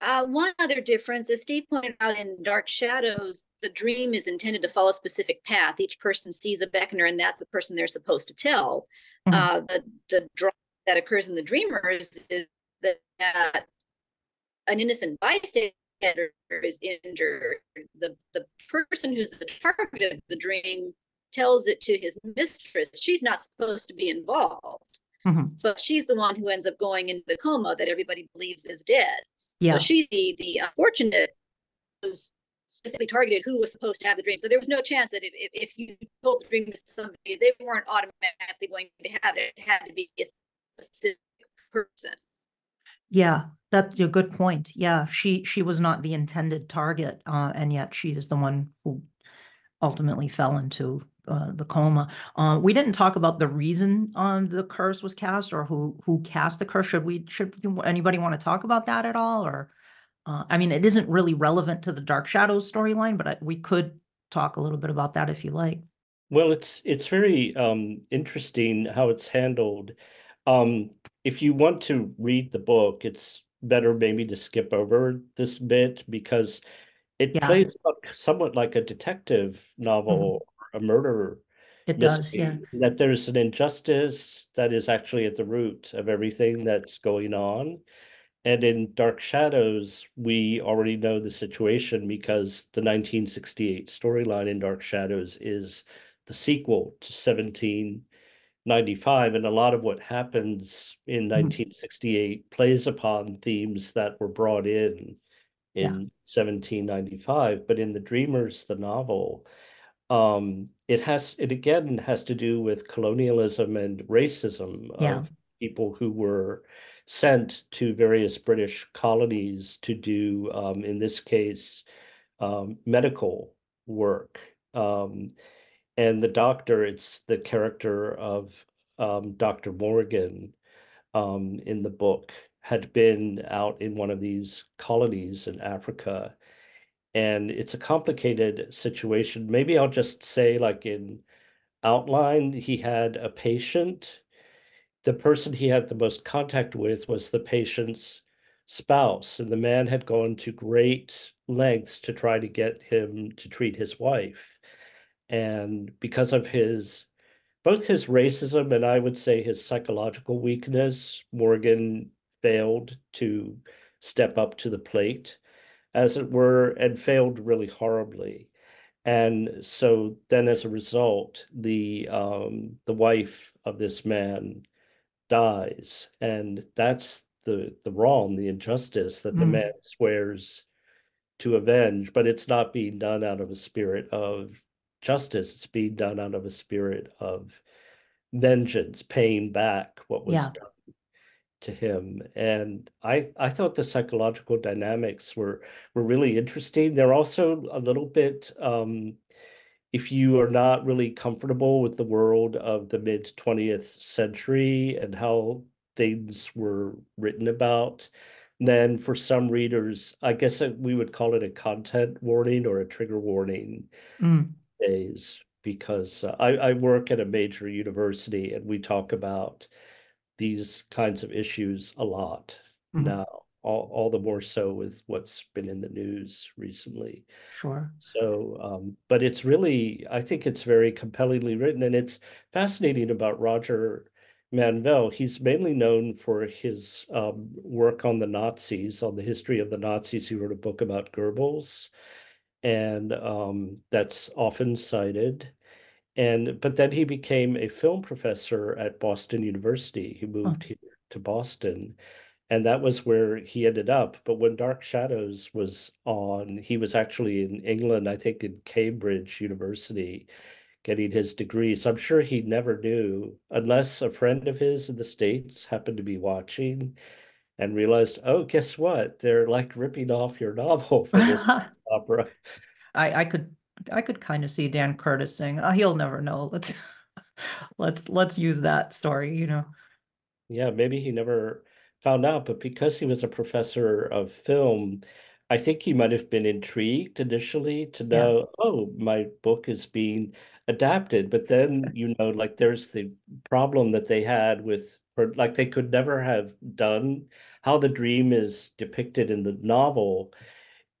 Uh, one other difference, as Steve pointed out in Dark Shadows, the dream is intended to follow a specific path. Each person sees a beckoner, and that's the person they're supposed to tell. Mhm. Uh, the the drama that occurs in the Dreamers is that an innocent bystander is injured. The the person who's the target of the dream tells it to his mistress. She's not supposed to be involved, Mhm. but she's the one who ends up going into the coma that everybody believes is dead. Yeah. So she, the, the unfortunate, was specifically targeted who was supposed to have the dream. So there was no chance that if, if, if you told the dream to somebody, they weren't automatically going to have it. It had to be a specific person. Yeah, that's a good point. Yeah, she she was not the intended target, uh, and yet she is the one who ultimately fell into uh, the coma. Uh, we didn't talk about the reason um, the curse was cast or who who cast the curse. Should we? Should anybody want to talk about that at all? Or, uh, I mean, it isn't really relevant to the Dark Shadows storyline, but I, we could talk a little bit about that if you like. Well, it's it's very um, interesting how it's handled. Um, if you want to read the book, it's better maybe to skip over this bit because it Yeah. plays somewhat like a detective novel, or a murder It does, yeah. That there's an injustice that is actually at the root of everything that's going on. And in Dark Shadows, we already know the situation because the 1968 storyline in Dark Shadows is the sequel to 1795. And a lot of what happens in 1968 plays upon themes that were brought in Yeah. in 1795. But in The Dreamers, the novel, um, it has it again has to do with colonialism and racism Yeah. of people who were sent to various British colonies to do, um, in this case, um, medical work. And the doctor, it's the character of um, Dr. Morgan um, in the book, had been out in one of these colonies in Africa. And it's a complicated situation. Maybe I'll just say, like in outline, he had a patient. The person he had the most contact with was the patient's spouse, and the man had gone to great lengths to try to get him to treat his wife. And because of his both his racism and I would say his psychological weakness, Morgan failed to step up to the plate, as it were, and failed really horribly. And so then as a result, the um, the wife of this man dies, and that's the the wrong, the injustice that the Mm. man swears to avenge, but it's not being done out of a spirit of justice. It's being done out of a spirit of vengeance, paying back what was Yeah. done to him. And I I thought the psychological dynamics were were really interesting. They're also a little bit um if you are not really comfortable with the world of the mid 20th century and how things were written about, then for some readers, I guess we would call it a content warning or a trigger warning Mm. Days because uh, I, I work at a major university and we talk about these kinds of issues a lot Mhm. now, all, all the more so with what's been in the news recently. Sure. So, um, but it's really, I think it's very compellingly written, and it's fascinating about Roger Manvell. He's mainly known for his um, work on the Nazis, on the history of the Nazis. He wrote a book about Goebbels, and um, that's often cited. And but then he became a film professor at Boston University. He moved here to Boston, and that was where he ended up. But when Dark Shadows was on, he was actually in England, I think in Cambridge University, getting his degree. So I'm sure he never knew, unless a friend of his in the States happened to be watching and realized, oh, guess what? They're like ripping off your novel for this opera. I, I could I could kind of see Dan Curtis saying, oh, he'll never know. Let's let's let's use that story, you know. Yeah, maybe he never found out, but because he was a professor of film, I think he might have been intrigued initially to Yeah. know, oh, my book is being adapted. But then, you know, like there's the problem that they had with, like they could never have done how the dream is depicted in the novel.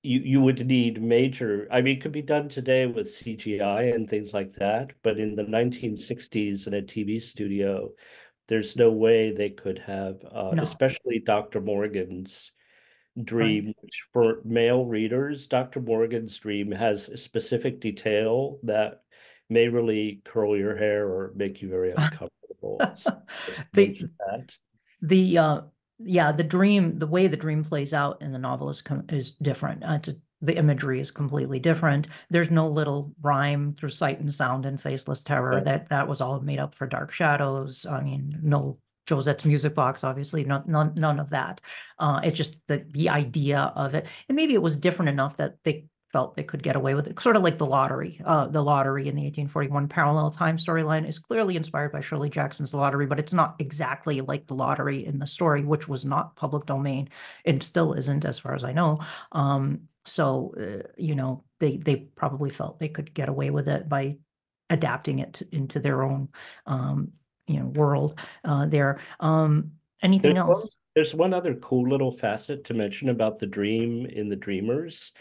You you would need major, I mean, it could be done today with CGI and things like that, but in the 1960s in a TV studio, there's no way they could have, uh, No. especially Dr. Morgan's dream, which for male readers, Dr. Morgan's dream has a specific detail that may really curl your hair or make you very uncomfortable. So The- that. The uh yeah, the dream, the way the dream plays out in the novel is com- is different. Uh, it's, the imagery is completely different. There's no little rhyme through sight and sound and faceless terror. Right. That that was all made up for Dark Shadows. I mean, no Josette's music box, obviously, none none, none of that. Uh, it's just the the idea of it, and maybe it was different enough that they felt they could get away with it, sort of like the lottery. Uh, the lottery in the 1841 parallel time storyline is clearly inspired by Shirley Jackson's Lottery, but it's not exactly like the lottery in the story, which was not public domain and still isn't, as far as I know. Um, so uh, you know, they they probably felt they could get away with it by adapting it to, into their own um, you know world uh, there. Um, anything There's one- else? There's one other cool little facet to mention about the dream in the Dreamers.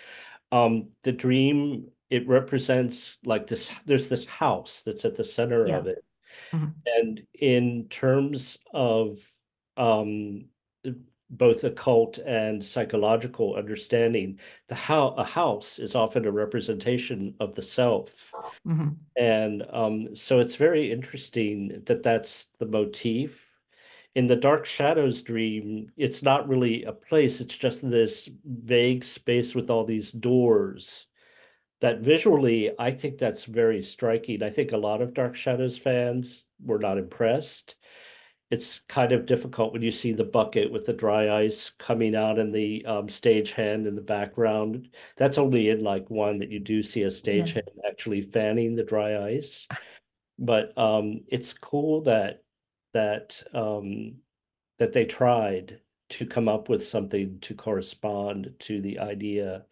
Um, the dream it represents like this, there's this house that's at the center Yeah. of it. Mhm. And in terms of um both occult and psychological understanding, the how a house is often a representation of the self. Mhm. And um, so it's very interesting that that's the motif. In the Dark Shadows dream, it's not really a place, it's just this vague space with all these doors. That visually, I think that's very striking. I think a lot of Dark Shadows fans were not impressed. It's kind of difficult when you see the bucket with the dry ice coming out and the um, stagehand in the background. That's only in like one that you do see a stagehand actually fanning the dry ice. But um, it's cool that that um, that they tried to come up with something to correspond to the idea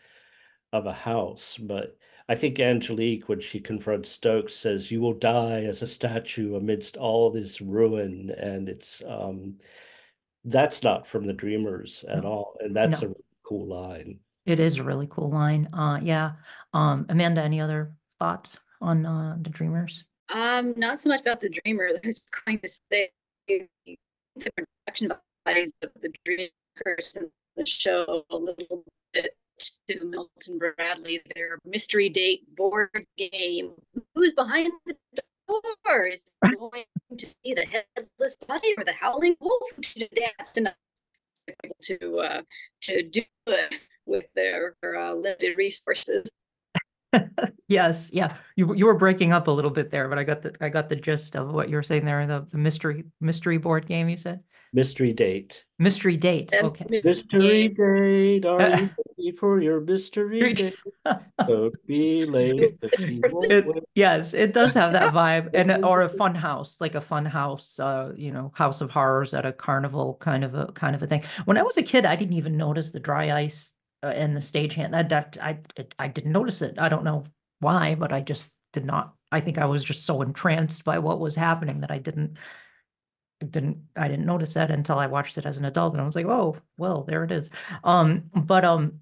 of a house. But I think Angelique, when she confronts Stokes, says, "You will die as a statue amidst all this ruin," and it's um, that's not from the Dreamers at No. all, and that's No. a really cool line. It is a really cool line. Uh, yeah. Um, Amanda, any other thoughts on uh, the Dreamers? Um, not so much about the Dreamers. I was just going to say the production values of the Dream Curse and the show a little bit to Milton Bradley, their mystery date board game. Who's behind the doors? Going to be the headless body or the howling wolf to dance tonight? To uh, to do it with their uh, limited resources. Yes, yeah. You you were breaking up a little bit there, but I got the I got the gist of what you were saying there. The, the mystery mystery board game you said Mystery date. mystery date. Okay. Mystery date. Are you ready for your mystery Mystery date? Don't be late. The key won't It, yes, it does have that vibe, and or a fun house, like a fun house, uh, you know, House of Horrors at a carnival kind of a kind of a thing. When I was a kid, I didn't even notice the dry ice uh, and the stagehand. That that I it, I didn't notice it. I don't know why, but I just did not. I think I was just so entranced by what was happening that I didn't didn't I didn't notice that until I watched it as an adult, and I was like, oh, well, there it is. Um, but um,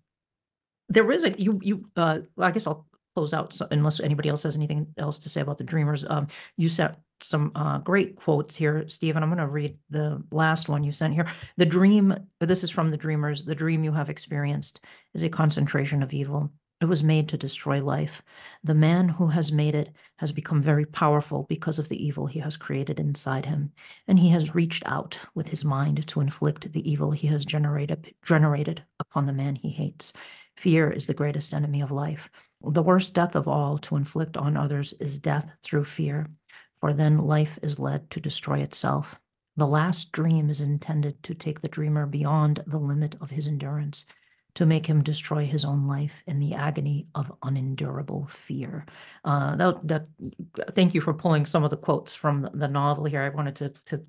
there is a you you uh I guess I'll close out so- unless anybody else has anything else to say about the dreamers. Um you sent some uh great quotes here, Stephen. I'm gonna read the last one you sent here. The dream, this is from the dreamers, the dream you have experienced is a concentration of evil. It was made to destroy life. The man who has made it has become very powerful because of the evil he has created inside him, and he has reached out with his mind to inflict the evil he has generated generated upon the man he hates. Fear is the greatest enemy of life. The worst death of all to inflict on others is death through fear, for then life is led to destroy itself. The last dream is intended to take the dreamer beyond the limit of his endurance, to make him destroy his own life in the agony of unendurable fear. Uh, that, that, thank you for pulling some of the quotes from the, novel here. I wanted to, to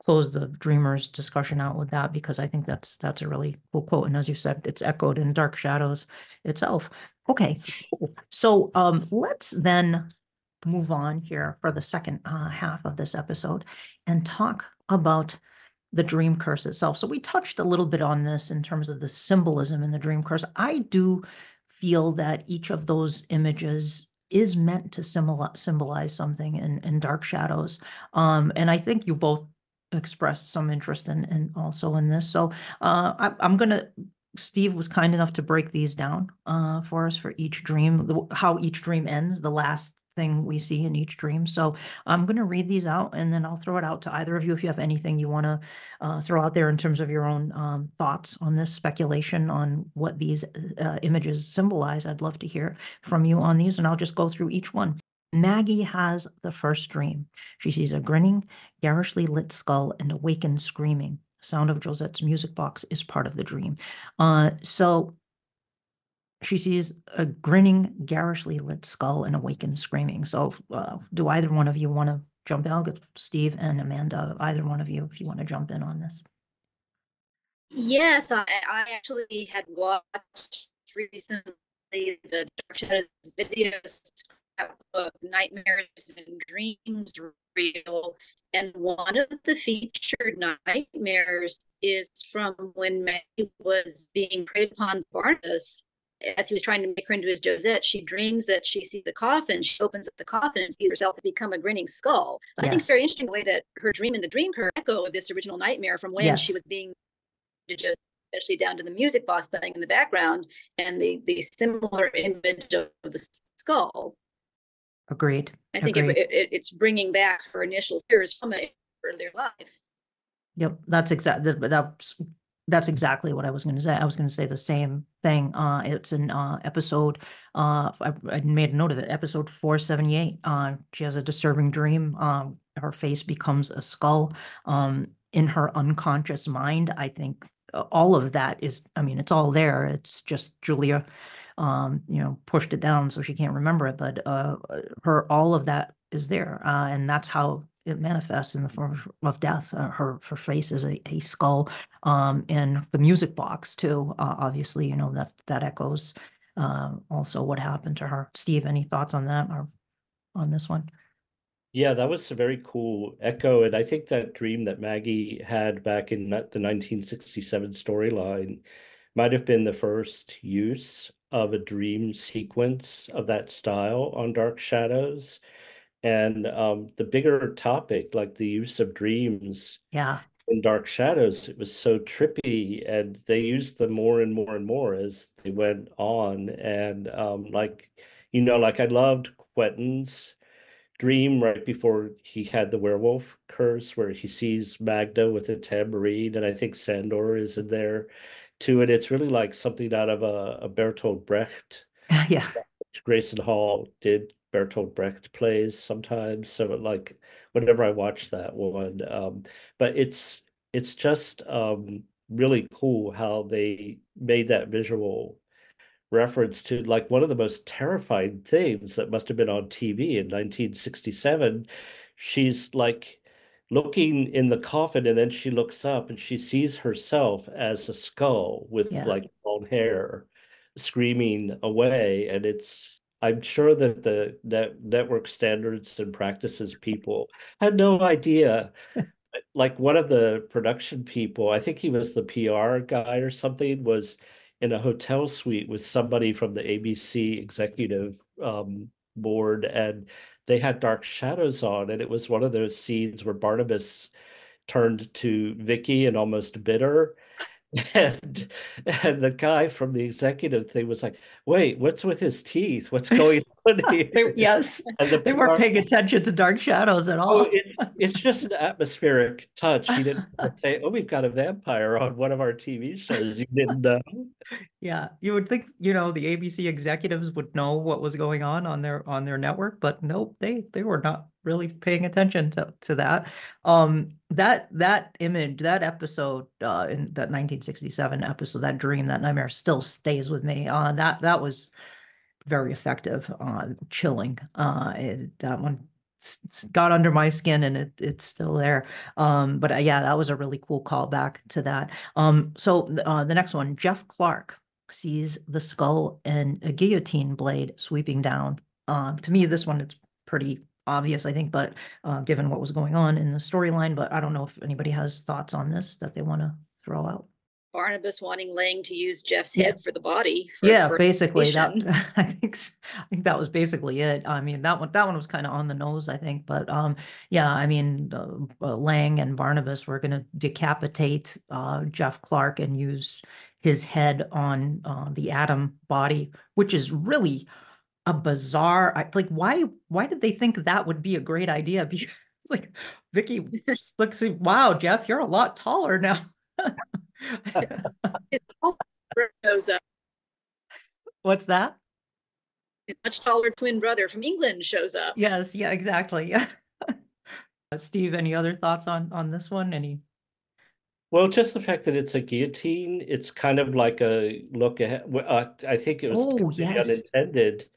close the dreamers discussion out with that because I think that's that's a really cool quote. And as you said, it's echoed in Dark Shadows itself. Okay, so um, let's then move on here for the second uh, half of this episode and talk about the dream curse itself. So we touched a little bit on this in terms of the symbolism in the dream curse. I do feel that each of those images is meant to symbolize, symbolize something in, in dark shadows. Um, and I think you both expressed some interest in, in also in this. So uh, I, I'm gonna, Steve was kind enough to break these down uh, for us for each dream, how each dream ends, the last thing we see in each dream. So I'm gonna read these out and then I'll throw it out to either of you if you have anything you wanna uh, throw out there in terms of your own um, thoughts on this speculation on what these uh, images symbolize. I'd love to hear from you on these and I'll just go through each one. Maggie has the first dream. She sees a grinning, garishly lit skull and awakens screaming. Sound of Josette's music box is part of the dream. Uh, so she sees a grinning, garishly lit skull and awakened screaming. So, uh, do either one of you want to jump in? I'll get Steve and Amanda, either one of you, if you want to jump in on this. Yes, I, I actually had watched recently the Dark Shadows videos scrapbook Nightmares and Dreams reel, and one of the featured nightmares is from when Maggie was being preyed upon by Barnabas, as he was trying to make her into his Josette, she dreams that she sees the coffin. She opens up the coffin and sees herself become a grinning skull. So yes. I think it's very interesting the way that her dream and the dream her echo of this original nightmare from when yes. she was being Josette, especially down to the music box playing in the background and the the similar image of the skull. Agreed. I think Agreed. It, it, it's bringing back her initial fears from it their life. Yep, that's exactly that's that's exactly what I was going to say. I was going to say the same thing. Uh, it's an uh, episode. Uh, I, I made a note of it. Episode four seventy eight. Uh, she has a disturbing dream. Um, her face becomes a skull. Um, in her unconscious mind, I think all of that is. I mean, it's all there. It's just Julia, um, you know, pushed it down so she can't remember it. But uh, her all of that is there, uh, and that's how it manifests in the form of death. Uh, her her face is a, a skull, um, and the music box too. Uh, obviously, you know that that echoes uh, also what happened to her. Steve, any thoughts on that or on this one? Yeah, that was a very cool echo, and I think that dream that Maggie had back in the 1967 storyline might have been the first use of a dream sequence of that style on Dark Shadows and um, the bigger topic, like the use of dreams yeah. in Dark Shadows, it was so trippy, and they used them more and more and more as they went on. And um, like, you know, like I loved Quentin's dream right before he had the werewolf curse, where he sees Magda with a tambourine, and I think Sandor is in there too. And it's really like something out of a, a Bertolt Brecht. yeah. Grayson Hall did Bertolt Brecht plays sometimes. So like whenever I watch that one, um, but it's it's just um, really cool how they made that visual reference to like one of the most terrifying things that must have been on TV in 1967. She's like looking in the coffin and then she looks up and she sees herself as a skull with yeah. like long hair screaming away and it's I'm sure that the net, network standards and practices people had no idea. like one of the production people, I think he was the PR guy or something, was in a hotel suite with somebody from the ABC executive um, board, and they had Dark Shadows on, and it was one of those scenes where Barnabas turned to Vicky and almost bit her and and the guy from the executive thing was like, "Wait, what's with his teeth? What's going on here?" yes, and the they weren't paying attention to Dark Shadows at oh, all. Oh, it, it's just an atmospheric touch. He didn't say, "Oh, we've got a vampire on one of our TV shows." You didn't know. Yeah, you would think you know the ABC executives would know what was going on on their on their network, but nope, they they were not really paying attention to, to that. Um, that that image, that episode, uh, in that 1967 episode, that dream, that nightmare, still stays with me. Uh, that that was very effective, uh, chilling. Uh, it, that one got under my skin and it, it's still there. Um, but uh, yeah, that was a really cool callback to that. Um, so uh, the next one, Jeff Clark sees the skull and a guillotine blade sweeping down. Um, to me, this one is pretty obvious, I think, but uh, given what was going on in the storyline, but I don't know if anybody has thoughts on this that they want to throw out. Barnabas wanting Lang to use Jeff's head yeah. for the body. For, yeah, for basically that. I think I think that was basically it. I mean that one that one was kind of on the nose, I think, but um, yeah, I mean uh, uh, Lang and Barnabas were going to decapitate uh, Jeff Clark and use his head on uh, the Adam body, which is really a bizarre like why why did they think that would be a great idea? Because like vicky looks wow jeff you're a lot taller now. What's that? His much taller twin brother from england shows up. Yes yeah exactly yeah. Steve any other thoughts on on this one? Any? Well, just the fact that it's a guillotine, it's kind of like a look ahead. Uh, I think it was oh, yes. unintended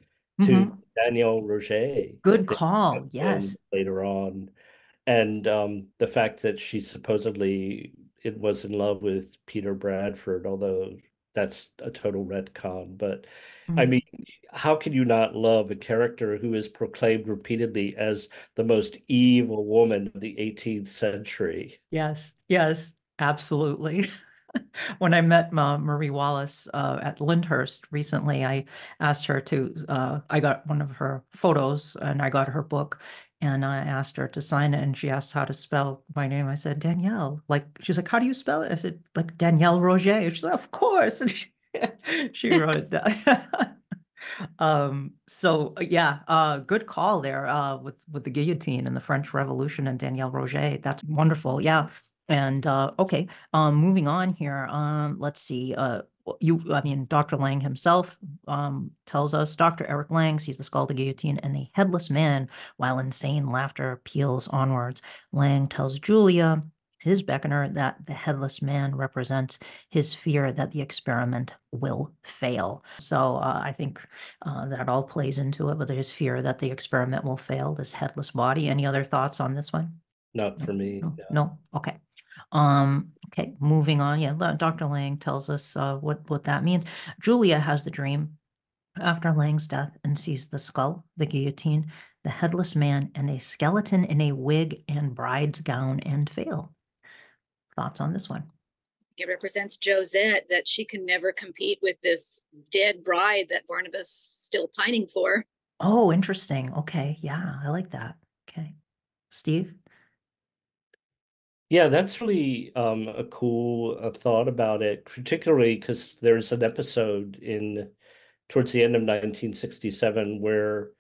to mm-hmm. Danielle Roget. Good call. Yes. Later on. And um, the fact that she supposedly it was in love with Peter Bradford, although that's a total retcon. But mm-hmm. I mean, how can you not love a character who is proclaimed repeatedly as the most evil woman of the 18th century? Yes, yes, absolutely. when I met Ma- Marie Wallace uh, at Lyndhurst recently, I asked her to. Uh, I got one of her photos, and I got her book, and I asked her to sign it, and she asked how to spell my name. I said Danielle. Like she's like, "How do you spell it?" I said, "Like Danielle Roget. She's like, "Of course," and she, she wrote it down. um so uh, yeah uh good call there uh with with the guillotine and the french revolution and danielle roget that's wonderful yeah and uh okay um moving on here um let's see uh you i mean dr lang himself um tells us dr eric lang sees the skull the guillotine and a headless man while insane laughter peals onwards lang tells julia his beckoner that the headless man represents his fear that the experiment will fail. So uh, I think uh, that all plays into it, but his fear that the experiment will fail, this headless body. Any other thoughts on this one? Not for me. No, no. no? Okay. Um, okay, moving on. Yeah, Dr. Lang tells us uh, what, what that means. Julia has the dream after Lang's death and sees the skull, the guillotine, the headless man, and a skeleton in a wig and bride's gown and veil. Thoughts on this one? It represents Josette that she can never compete with this dead bride that Barnabas still pining for. Oh, interesting. Okay, yeah, I like that. Okay. Steve? Yeah, that's really um, a cool uh, thought about it, particularly because there's an episode in towards the end of 1967 where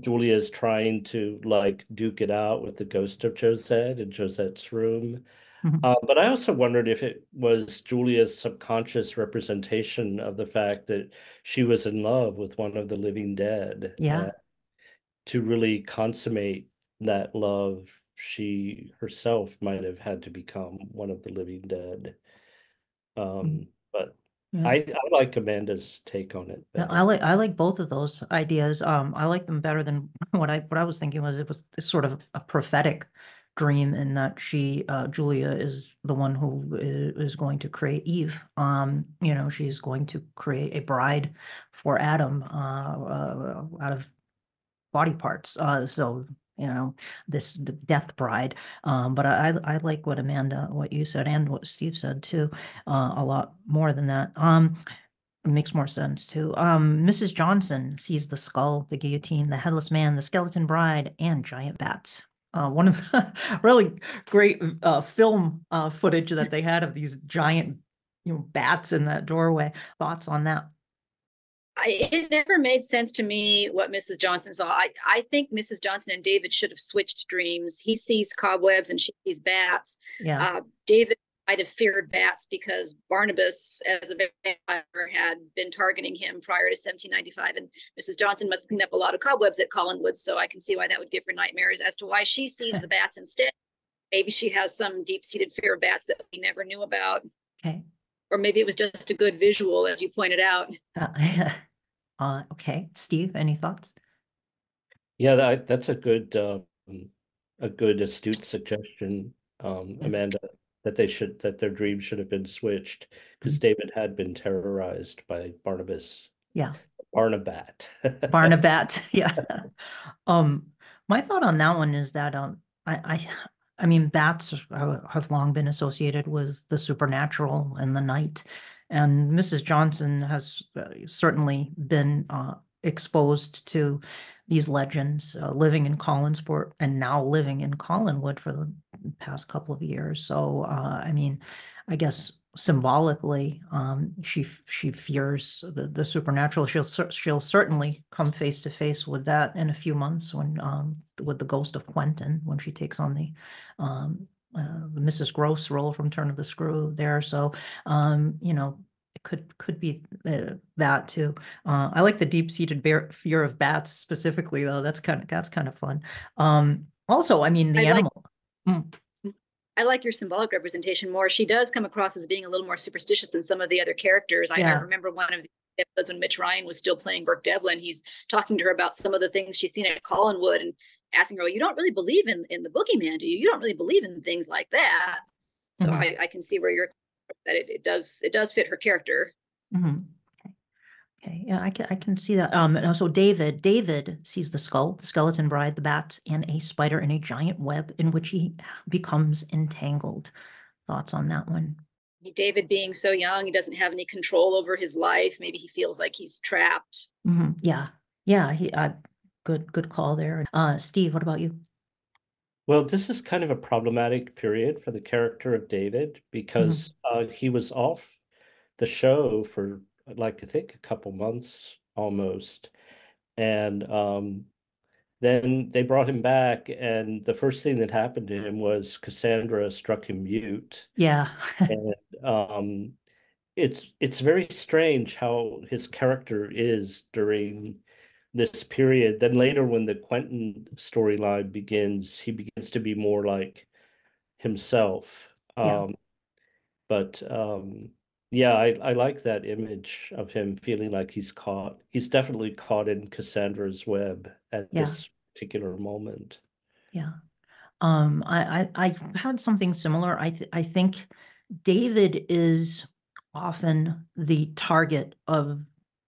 Julia is trying to like duke it out with the ghost of Josette in Josette's room. Mhm. Uh, but I also wondered if it was Julia's subconscious representation of the fact that she was in love with one of the living dead. Yeah. uh, to really consummate that love, she herself might have had to become one of the living dead. Um, but Yeah. I, I like Amanda's take on it. Better. I like I like both of those ideas. Um, I like them better than what I what I was thinking was it was sort of a prophetic dream in that she uh, Julia is the one who i- is going to create Eve. Um, you know, she's going to create a bride for Adam uh, uh, out of body parts. Uh, so you know this the death bride. Um, but I I like what Amanda what you said and what Steve said too. Uh, a lot more than that. Um, it makes more sense too. Um, Mrs. Johnson sees the skull, the guillotine, the headless man, the skeleton bride, and giant bats. Uh, one of the really great uh, film uh, footage that they had of these giant, you know, bats in that doorway. Thoughts on that? I, it never made sense to me what Mrs. Johnson saw. I, I think Mrs. Johnson and David should have switched dreams. He sees cobwebs and she sees bats. Yeah, Uh, David might have feared bats because Barnabas, as a vampire, had been targeting him prior to 1795, and Mrs. Johnson must clean up a lot of cobwebs at Collinwood. So I can see why that would give her nightmares. As to why she sees the bats instead, maybe she has some deep-seated fear of bats that we never knew about, okay. or maybe it was just a good visual, as you pointed out. Uh, uh, okay, Steve, any thoughts? Yeah, that, that's a good, um, a good astute suggestion, um, Amanda, that they should, that their dream should have been switched because David had been terrorized by Barnabas, Yeah, Barnabat. Barnabat. Yeah. Um, my thought on that one is that um, I, I, I mean, bats have long been associated with the supernatural and the night, and Mrs. Johnson has uh, certainly been uh, exposed to these legends, uh, living in Collinsport and now living in Collinwood for the past couple of years. So, uh, I mean, I guess symbolically, um, she she fears the, the supernatural. She'll she'll certainly come face to face with that in a few months when um, with the ghost of Quentin when she takes on the um, uh, the Mrs. Gross role from Turn of the Screw there. So um, you know it could could be uh, that too. Uh, I like the deep seated bear fear of bats specifically though. That's kind of that's kind of fun. Um, also, I mean the I like- animal. Mm, I like your symbolic representation more. She does come across as being a little more superstitious than some of the other characters. I, I remember one of the episodes when Mitch Ryan was still playing Burke Devlin. He's talking to her about some of the things she's seen at Collinwood and asking her, well, "You don't really believe in in the boogeyman, do you? You don't really believe in things like that." So Mhm. I, I can see where you're that it, it does it does fit her character. mhm. Okay. Okay, yeah, I can I can see that. Um, and also David, David sees the skull, the skeleton bride, the bats, and a spider in a giant web in which he becomes entangled. Thoughts on that one? David being so young, he doesn't have any control over his life. Maybe he feels like he's trapped. Mhm. Yeah, yeah, he, uh, good, good call there. Uh, Steve, what about you? Well, this is kind of a problematic period for the character of David because uh, he was off the show for, like I think, a couple months almost. And um, then they brought him back, and the first thing that happened to him was Cassandra struck him mute. Yeah, And um, it's it's very strange how his character is during this period. Then later, when the Quentin storyline begins, he begins to be more like himself. Yeah. Um, but um, yeah, I, I like that image of him feeling like he's caught. He's definitely caught in Cassandra's web at Yeah. this particular moment. yeah. Um, I, I, I had something similar. I, th- I think David is often the target of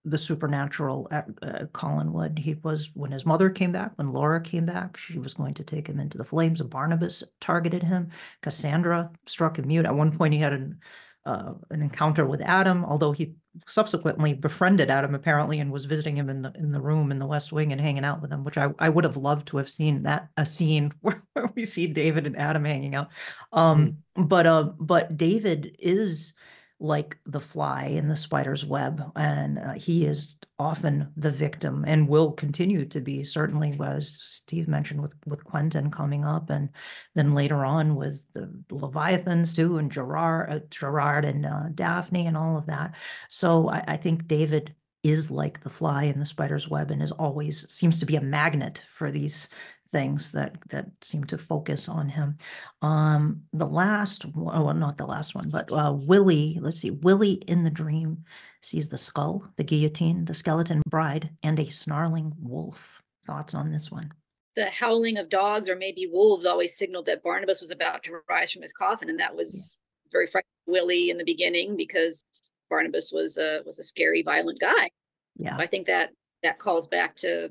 the supernatural at uh, Collinwood. He was, when his mother came back, when Laura came back, she was going to take him into the flames. Barnabas targeted him. Cassandra struck him mute. At one point, he had an, uh, an encounter with Adam, although he subsequently befriended Adam apparently and was visiting him in the in the room in the West Wing and hanging out with him, which I, I would have loved to have seen that a scene where, where we see David and Adam hanging out. Um, but uh, but David is like the fly in the spider's web, and uh, he is often the victim and will continue to be. Certainly, as Steve mentioned with with Quentin coming up, and then later on with the Leviathans too, and Gerard, uh, Gerard and uh, Daphne, and all of that. So I, I think David is like the fly in the spider's web and is always seems to be a magnet for these things that that seem to focus on him. Um, the last one, well, not the last one, but uh, Willie. Let's see, Willie in the dream sees the skull, the guillotine, the skeleton bride, and a snarling wolf. Thoughts on this one? The howling of dogs or maybe wolves always signaled that Barnabas was about to rise from his coffin, and that was very frightening Willie in the beginning because Barnabas was a was a scary, violent guy. Yeah, I think that that calls back to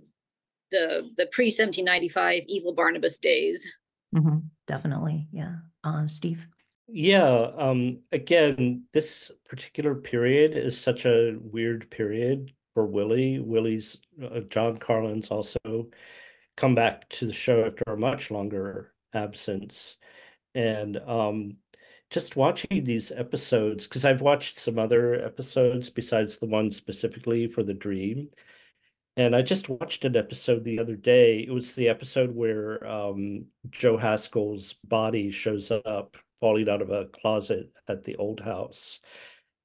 the the pre 1795 evil Barnabas days. mhm, definitely. Yeah, uh, Steve. Yeah, um, again, this particular period is such a weird period for Willie. Willie's uh, John Karlen's also come back to the show after a much longer absence. And um, just watching these episodes, because I've watched some other episodes besides the one specifically for the dream. And I just watched an episode the other day. It was the episode where um, Joe Haskell's body shows up falling out of a closet at the old house.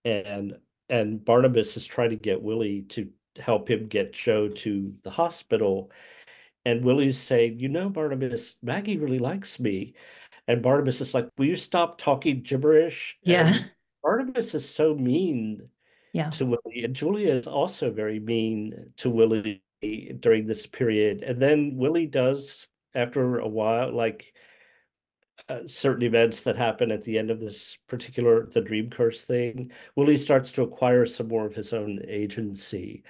And and Barnabas is trying to get Willie to help him get Joe to the hospital. And Willie's saying, you know, Barnabas, Maggie really likes me. And Barnabas is like, will you stop talking gibberish? Yeah. And Barnabas is so mean Yeah, to Willie, and Julia is also very mean to Willie during this period. And then Willie does, after a while, like uh, certain events that happen at the end of this particular the dream curse thing, Willie starts to acquire some more of his own agency.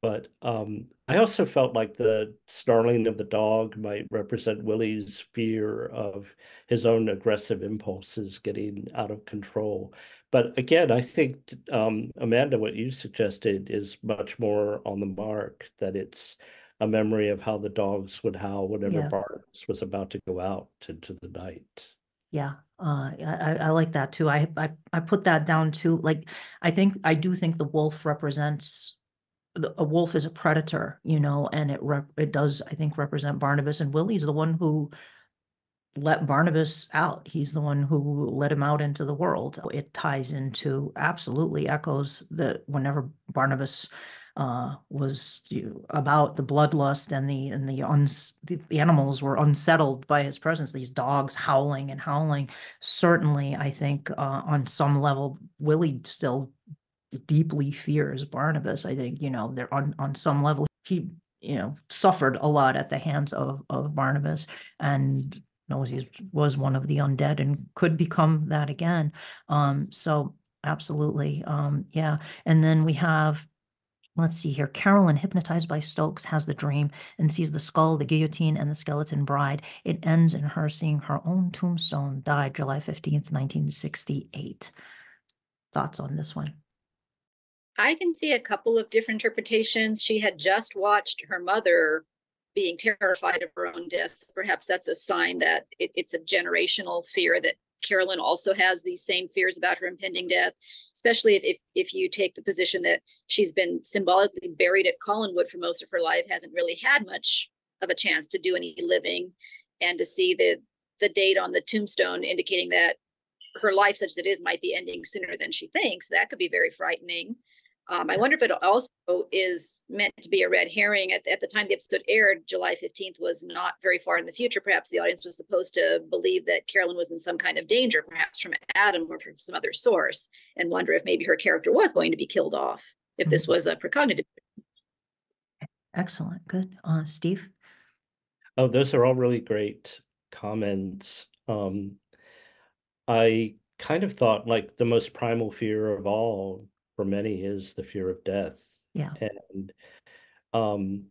But um, I also felt like the snarling of the dog might represent Willie's fear of his own aggressive impulses getting out of control. But again, I think um, Amanda, what you suggested is much more on the mark. That it's a memory of how the dogs would howl whenever Yeah. Barnabas was about to go out into the night. yeah. Uh, I, I I like that too. I, I I put that down too. Like, I think I do think the wolf represents a wolf is a predator, you know, and it rep, it does I think represent Barnabas and Willie's the one who let Barnabas out. He's the one who let him out into the world. It ties into absolutely echoes that whenever Barnabas uh was you, about the bloodlust and the and the uns the, the animals were unsettled by his presence these dogs howling and howling certainly i think uh on some level willie still deeply fears barnabas i think you know they're on on some level he you know suffered a lot at the hands of of barnabas and knows he was one of the undead and could become that again um so absolutely um yeah and then we have Let's see here. Carolyn, hypnotized by Stokes, has the dream and sees the skull, the guillotine, and the skeleton bride. It ends in her seeing her own tombstone, died July 15th, 1968. thoughts on this one? I can see a couple of different interpretations. She had just watched her mother being terrified of her own death. Perhaps that's a sign that it, it's a generational fear that Carolyn also has these same fears about her impending death, especially if, if, if you take the position that she's been symbolically buried at Collinwood for most of her life, hasn't really had much of a chance to do any living, and to see the the date on the tombstone indicating that her life, such as it is, might be ending sooner than she thinks, that could be very frightening. Um, I wonder if it also is meant to be a red herring. At, at the time the episode aired, July 15th was not very far in the future. Perhaps the audience was supposed to believe that Carolyn was in some kind of danger, perhaps from Adam or from some other source, and wonder if maybe her character was going to be killed off if this mm-hmm. was a precognitive. Excellent. Good. Uh, Steve? Oh, those are all really great comments. Um, I kind of thought like the most primal fear of all for many is the fear of death. Yeah. And um,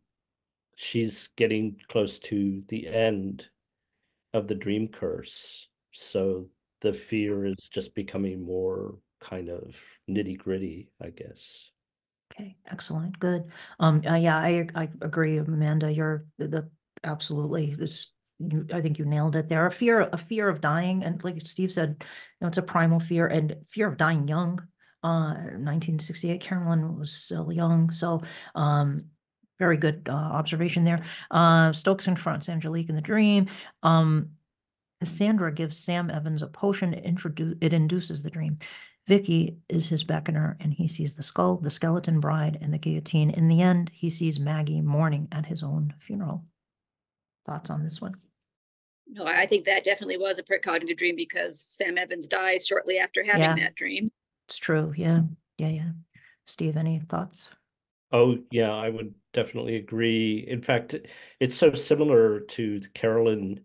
she's getting close to the end of the dream curse. So the fear is just becoming more kind of nitty gritty, I guess. Okay, excellent, good. Um, uh, yeah, I I agree, Amanda. You're the, the absolutely. It's you, I think you nailed it there. A fear, a fear of dying, and like Steve said, you know, it's a primal fear and fear of dying young. Uh, 1968, Carolyn was still young, so um, very good uh, observation there. Uh, Stokes confronts Angelique in the dream. Um, Cassandra gives Sam Evans a potion. It, introduce, it induces the dream. Vicky is his beckoner, and he sees the skull, the skeleton bride, and the guillotine. In the end, he sees Maggie mourning at his own funeral. Thoughts on this one? No, I think that definitely was a precognitive dream because Sam Evans dies shortly after having Yeah. that dream. It's true. Yeah. Yeah. Yeah. Steve, any thoughts? Oh, yeah, I would definitely agree. In fact, it's so similar to the Carolyn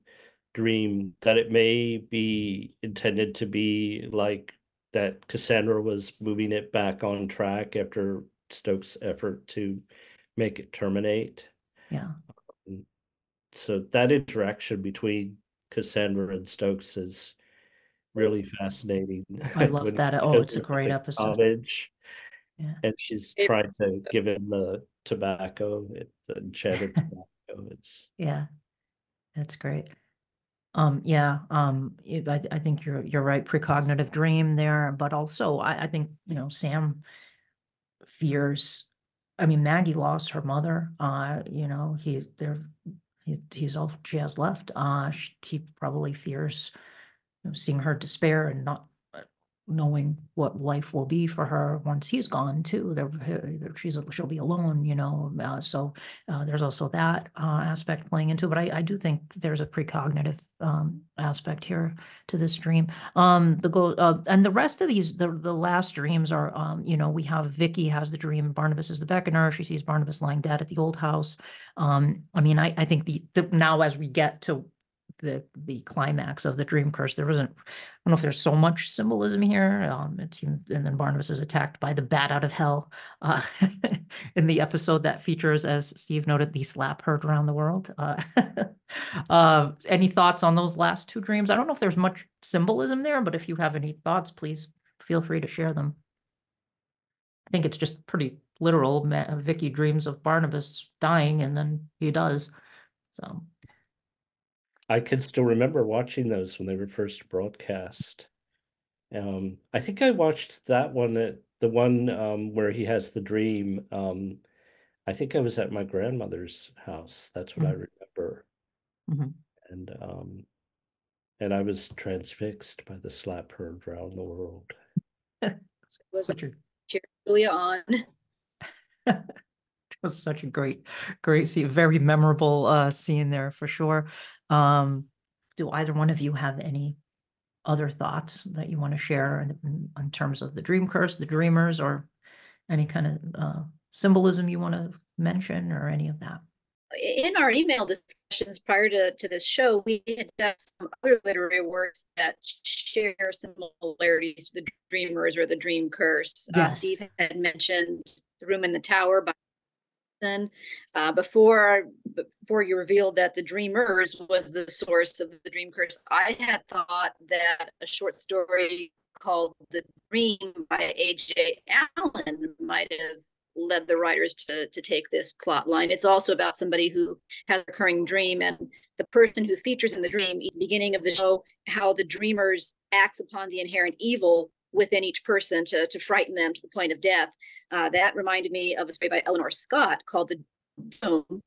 dream that it may be intended to be like that Cassandra was moving it back on track after Stokes' effort to make it terminate. Yeah. Um, so that interaction between Cassandra and Stokes is really fascinating. I love that. Oh, it's a great episode. Cottage, yeah. And she's it, trying to give him the tobacco, the enchanted tobacco. It's yeah, that's great. Um, yeah, um, it, I, I think you're you're right. Precognitive dream there, but also I, I think you know Sam fears. I mean, Maggie lost her mother. Uh, you know, he there, he, he's all she has left. Uh, she, he probably fears know, seeing her despair and not uh, knowing what life will be for her once he's gone too. There, she's she'll be alone, you know. Uh, so uh, there's also that uh, aspect playing into. It. But I, I do think there's a precognitive um, aspect here to this dream. Um, the goal, uh, and the rest of these, the the last dreams are, um, you know, we have Vicky has the dream. Barnabas is the beckoner. She sees Barnabas lying dead at the old house. Um, I mean, I I think the, the now as we get to the the climax of the dream curse. There wasn't, I don't know if there's so much symbolism here. Um, it seems, and then Barnabas is attacked by the bat out of hell uh, in the episode that features, as Steve noted, the slap heard around the world. Uh, uh, any thoughts on those last two dreams? I don't know if there's much symbolism there, but if you have any thoughts, please feel free to share them. I think it's just pretty literal. Vicky dreams of Barnabas dying, and then he does. So I can still remember watching those when they were first broadcast. Um, I think I watched that one at the one um, where he has the dream. Um, I think I was at my grandmother's house. That's what I Mhm. remember. Mhm. And um, and I was transfixed by the slap heard around the world. It Was such it Julia on? It was such a great, great scene, very memorable uh scene there for sure. Um, do either one of you have any other thoughts that you want to share in, in terms of the dream curse, the dreamers, or any kind of uh, symbolism you want to mention, or any of that? in our email discussions prior to, to this show, we had done some other literary works that share similarities to the Dreamers or the Dream Curse. Uh, Steve had mentioned The Room in the Tower by then uh, before before you revealed that the dreamers was the source of the dream curse i had thought that a short story called The Dream by A.J. Allen might have led the writers to, to take this plot line. It's also about somebody who has a recurring dream and the person who features in the dream, at the beginning of the show, how the dreamers acts upon the inherent evil within each person to, to frighten them to the point of death. Uh, that reminded me of a story by Eleanor Scott called The Dome.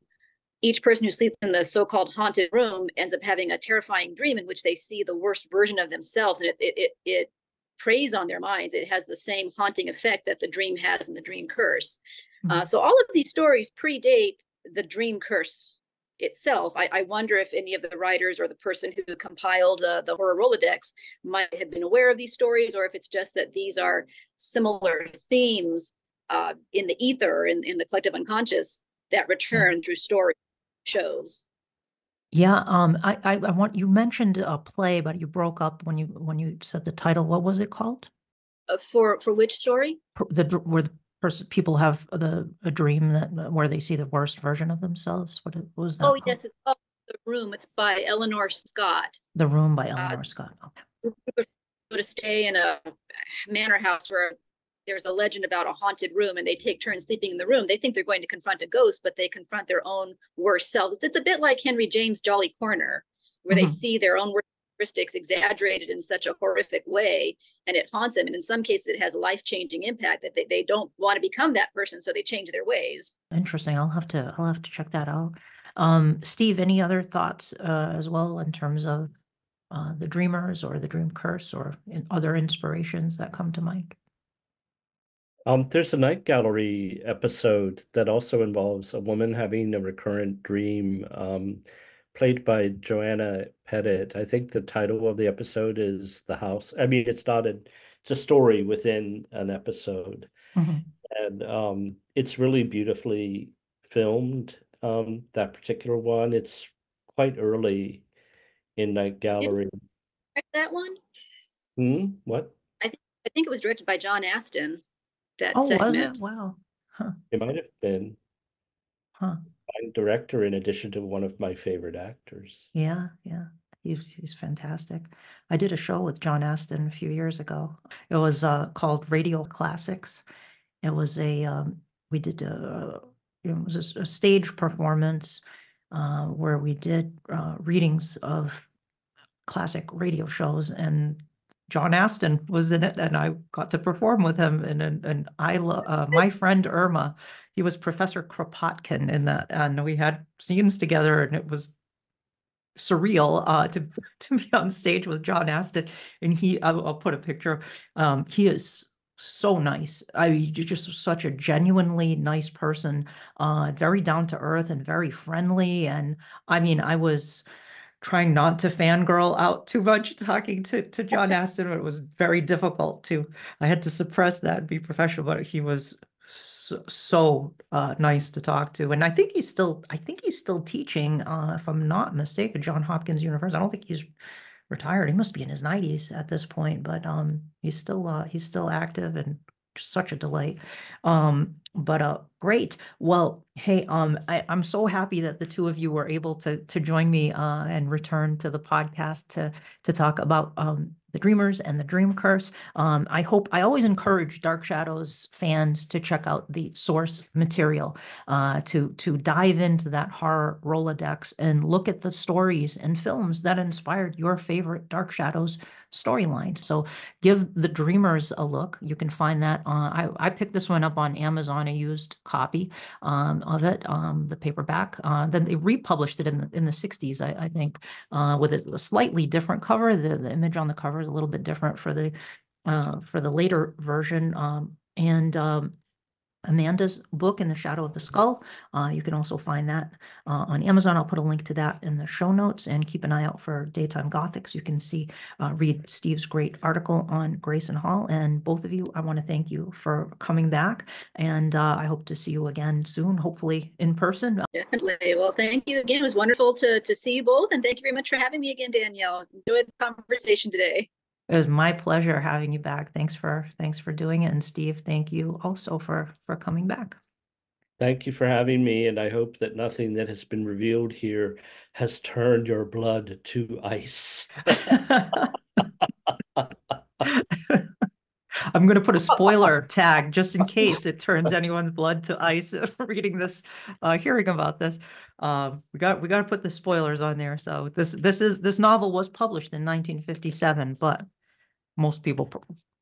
Each person who sleeps in the so-called haunted room ends up having a terrifying dream in which they see the worst version of themselves, and it it it, it preys on their minds. It has the same haunting effect that the dream has in the dream curse. Uh, mm-hmm. Uh, so all of these stories predate the dream curse itself. I, I, wonder if any of the writers or the person who compiled uh, the horror Rolodex might have been aware of these stories, or if it's just that these are similar themes uh, in the ether, in, in the collective unconscious, that return through story shows. Yeah, um, I, I, I want you mentioned a play, but you broke up when you when you said the title. What was it called? Uh, for for which story? The where the person people have the a dream that where they see the worst version of themselves. What, was that? Oh called? yes, it's called The Room. It's by Eleanor Scott. The Room by uh, Eleanor uh, Scott. Okay. To stay in a manor house where there's a legend about a haunted room and they take turns sleeping in the room. They think they're going to confront a ghost, but they confront their own worst selves. It's, it's a bit like Henry James' Jolly Corner, where mm-hmm. they see their own worst characteristics exaggerated in such a horrific way and it haunts them and in some cases it has a life-changing impact that they, they don't want to become that person so they change their ways. Interesting. I'll have to i'll have to check that out. Um, steve any other thoughts uh, as well in terms of uh, the dreamers or the dream curse or in other inspirations that come to mind? Um, there's a night gallery episode that also involves a woman having a recurrent dream. Um, played by Joanna Pettet. I think the title of the episode is The House. I mean, it's not a it's a story within an episode. Mm-hmm. And um, it's really beautifully filmed, um, that particular one. It's quite early in Night Gallery. That one? Hmm? What? I think I think it was directed by John Astin. That oh, segment. was it? Wow. Huh. It might have been. Huh director in addition to one of my favorite actors. Yeah, yeah. He's, he's fantastic. I did a show with John Astin a few years ago. It was uh, called Radio Classics. It was a, um, we did a, it was a, a stage performance uh, where we did uh, readings of classic radio shows and John Astin was in it, and I got to perform with him. And and, and I, uh, my friend Irma, he was Professor Kropotkin in that, and we had scenes together, and it was surreal uh, to to be on stage with John Astin. And he, I'll, I'll put a picture. Um, he is so nice. I mean, you're just such a genuinely nice person, uh, very down to earth and very friendly. And I mean, I was trying not to fangirl out too much talking to, to John Astin. But it was very difficult to, I had to suppress that and be professional, but he was so, uh, nice to talk to. And I think he's still, I think he's still teaching, uh, if I'm not mistaken, John Hopkins University. I don't think he's retired. He must be in his 90s at this point, but um, he's still, uh, he's still active and such a delight. Um, but uh, great. Well, hey, um, I, I'm so happy that the two of you were able to to join me uh, and return to the podcast to to talk about um, the Dreamers and the Dream Curse. Um, I hope I always encourage Dark Shadows fans to check out the source material, uh, to to dive into that horror Rolodex and look at the stories and films that inspired your favorite Dark Shadows storyline. So give the Dreamers a look. You can find that. Uh, I I picked this one up on Amazon, a used copy um, of it, um, the paperback. Uh, then they republished it in the in the 60s, I, I think, uh, with a, slightly different cover. The the image on the cover is a little bit different for the uh, for the later version. Um, and um, Amanda's book, In the Shadow of the Skull. Uh, you can also find that uh, on Amazon. I'll put a link to that in the show notes and keep an eye out for Daytime Gothics. You can see, uh, read Steve's great article on Grayson Hall. And both of you, I want to thank you for coming back. And uh, I hope to see you again soon, hopefully in person. Definitely. Well, thank you again. It was wonderful to, to see you both. And thank you very much for having me again, Danielle. Enjoyed the conversation today. It was my pleasure having you back. Thanks for thanks for doing it. And Steve, thank you also for for coming back. Thank you for having me, and I hope that nothing that has been revealed here has turned your blood to ice. I'm going to put a spoiler tag just in case it turns anyone's blood to ice reading this, uh, hearing about this. Um, we got we got to put the spoilers on there. So this this is this novel was published in 1957, but most people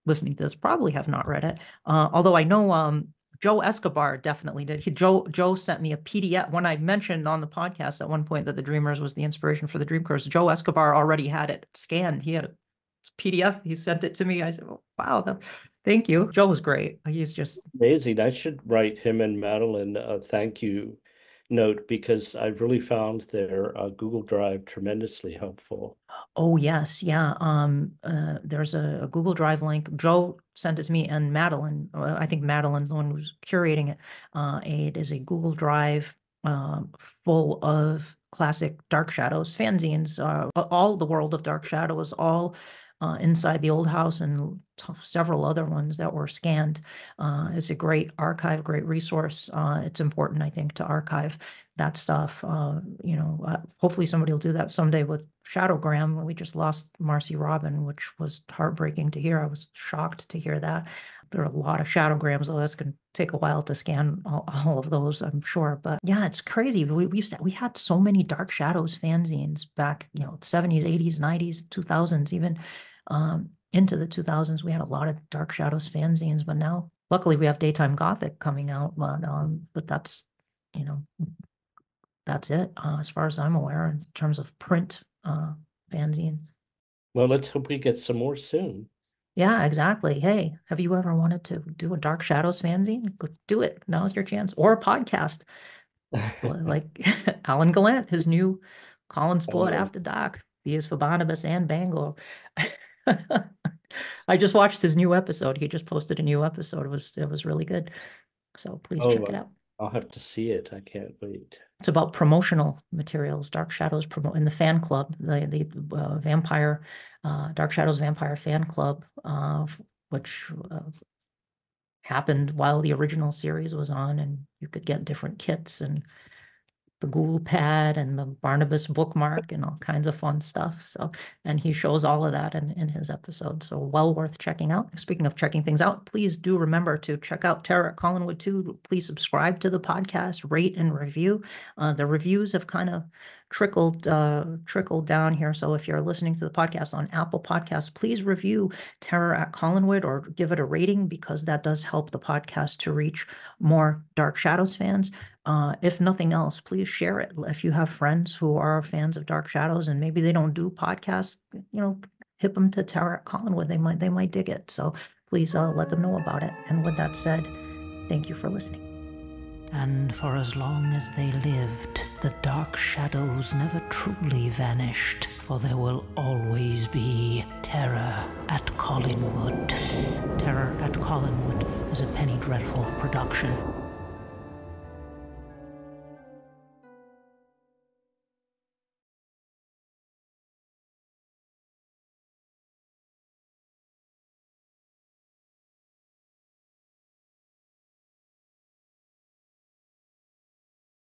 listening to this probably have not read it. Uh, although I know um, Joe Escobar definitely did. He, Joe Joe sent me a PDF when I mentioned on the podcast at one point that the Dreamers was the inspiration for the Dream Curse. Joe Escobar already had it scanned. He had a PDF. He sent it to me. I said, well, "Wow, that, thank you." Joe was great. He's just amazing. I should write him and Madeline a thank you note because I've really found their uh, Google Drive tremendously helpful. Oh yes, yeah. Um, uh, there's a, a, Google Drive link. Joe sent it to me, and Madeline. Uh, I think Madeline's the one who's curating it. Uh, it is a Google Drive um, full of classic Dark Shadows fanzines. Uh, all the world of Dark Shadows, all uh, inside the old house and several other ones that were scanned. Uh, it's a great archive, great resource. Uh, it's important, I think, to archive that stuff. Uh, you know, uh, hopefully somebody will do that someday with Shadowgram. We just lost Marcy Robin, which was heartbreaking to hear. I was shocked to hear that. There are a lot of shadowgrams, though that's going to take a while to scan all, all, of those, I'm sure. But yeah, it's crazy. We we we had so many Dark Shadows fanzines back, you know, 70s, 80s, 90s, 2000s, even um, into the 2000s. We had a lot of Dark Shadows fanzines, but now, luckily, we have Daytime Gothic coming out. But um, but that's you know, that's it uh, as far as I'm aware in terms of print uh, fanzines. Well, let's hope we get some more soon. Yeah, exactly. Hey, have you ever wanted to do a Dark Shadows fanzine? Go do it. Now's your chance. Or a podcast. like Alan Gallant, his new Collinsport oh. After Dark. He is for Barnabas and Bangor. I just watched his new episode. He just posted a new episode. It was it was really good. So please oh, check it out. I'll have to see it. I can't wait. It's about promotional materials. Dark Shadows promote in the fan club, the the uh, vampire, uh, Dark Shadows vampire fan club, uh, which uh, happened while the original series was on, and you could get different kits and the Ghoul pad and the Barnabas bookmark and all kinds of fun stuff. So, and he shows all of that in, in his episode. So, well worth checking out. Speaking of checking things out, please do remember to check out Terror at Collinwood too. Please subscribe to the podcast, rate and review. Uh, the reviews have kind of trickled uh, trickled down here. So if you're listening to the podcast on Apple Podcasts, please review Terror at Collinwood or give it a rating because that does help the podcast to reach more Dark Shadows fans. Uh, if nothing else, please share it. If you have friends who are fans of Dark Shadows and maybe they don't do podcasts, you know, hit them to Terror at Collinwood. They might they might dig it. So please uh, let them know about it. And with that said, thank you for listening. And for as long as they lived, the dark shadows never truly vanished, for there will always be terror at Collinwood. Terror at Collinwood is a Penny Dreadful production.